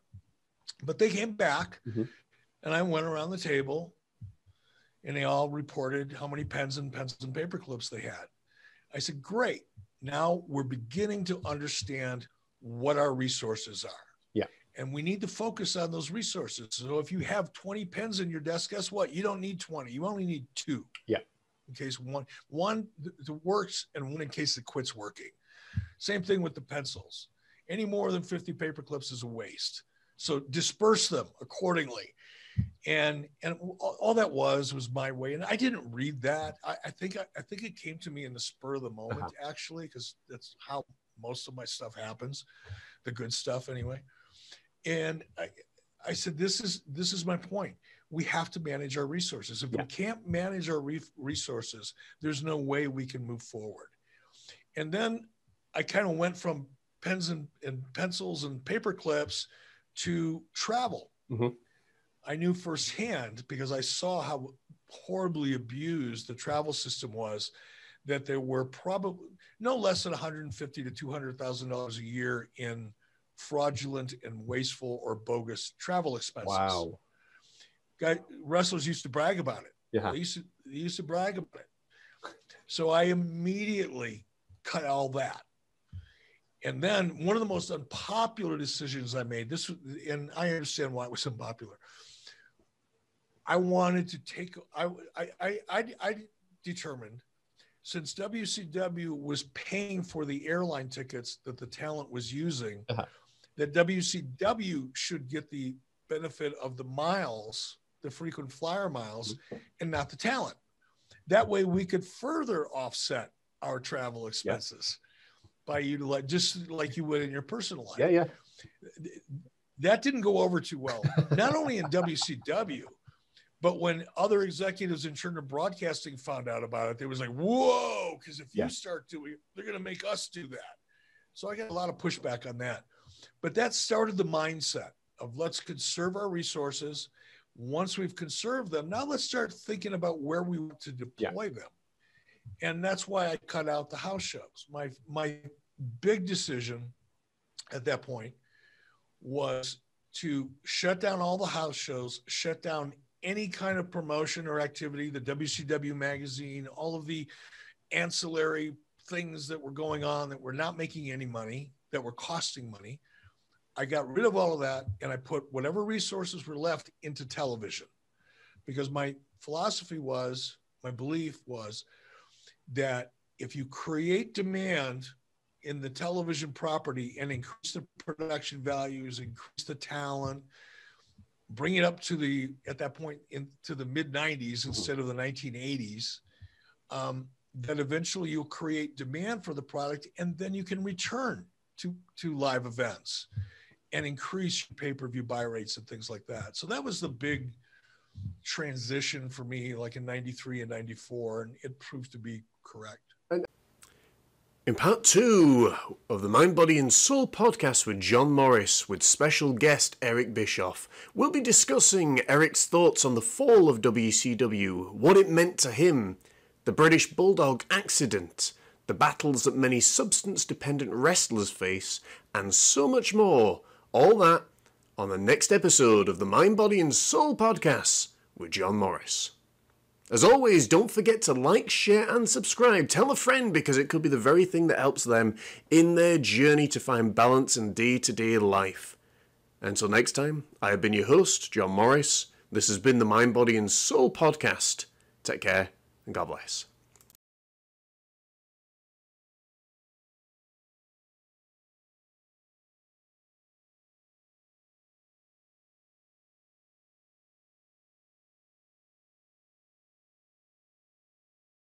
But they came back, mm-hmm. and I went around the table, and they all reported how many pens and pencils and paper clips they had. I said, Great. Now we're beginning to understand what our resources are Yeah. and we need to focus on those resources. So if you have 20 pens in your desk, guess what? You don't need 20. You only need two. Yeah. In case one one works and one in case it quits working. Same thing with the pencils. Any more than 50 paper clips is a waste. So disperse them accordingly. And and all that was was my way. And I didn't read that. I, I think I, I, think it came to me in the spur of the moment, uh-huh. actually, because that's how most of my stuff happens, the good stuff anyway. And I, I said, this is this is my point. We have to manage our resources. If yeah. we can't manage our re- resources, there's no way we can move forward. And then I kind of went from pens and, and, pencils and paper clips to travel. Mm-hmm. I knew firsthand because I saw how horribly abused the travel system was that there were probably no less than 150 to 200,000 dollars a year in fraudulent and wasteful or bogus travel expenses. Wow. Guy, wrestlers used to brag about it. Yeah. They used to, they used to brag about it. So I immediately cut all that. And then one of the most unpopular decisions I made, this and I understand why it was unpopular. I wanted to take I I I I, determined since WCW was paying for the airline tickets that the talent was using, Uh-huh. that WCW should get the benefit of the miles, the frequent flyer miles, and not the talent. That way we could further offset our travel expenses by utilize just like you would in your personal life. Yeah, yeah. That didn't go over too well, not only in WCW, but when other executives in Turner Broadcasting found out about it, they was like, whoa, because if Yeah. you start doing it, they're going to make us do that. So I got a lot of pushback on that. But that started the mindset of let's conserve our resources. Once we've conserved them, now let's start thinking about where we want to deploy them. And that's why I cut out the house shows. My my big decision at that point was to shut down all the house shows, shut down any kind of promotion or activity, the WCW magazine, all of the ancillary things that were going on that were not making any money, that were costing money. I got rid of all of that and I put whatever resources were left into television because my philosophy was, my belief was that if you create demand in the television property and increase the production values, increase the talent, bring it up to the at that point into the mid 90s instead of the 1980s, um, that eventually you'll create demand for the product, and then you can return to to live events and increase pay-per-view buy rates and things like that. So that was the big transition for me, like in '93 and '94, and it proved to be correct. In part two of the Mind, Body and Soul podcast with John Morris, with special guest Eric Bischoff, we'll be discussing Eric's thoughts on the fall of WCW, what it meant to him, the British Bulldog accident, the battles that many substance dependent wrestlers face, and so much more. All that on the next episode of the Mind, Body and Soul podcast with John Morris. As always, don't forget to like, share, and subscribe. Tell a friend because it could be the very thing that helps them in their journey to find balance in day to day life. Until next time, I have been your host, John Morris. This has been the Mind, Body, and Soul podcast. Take care and God bless.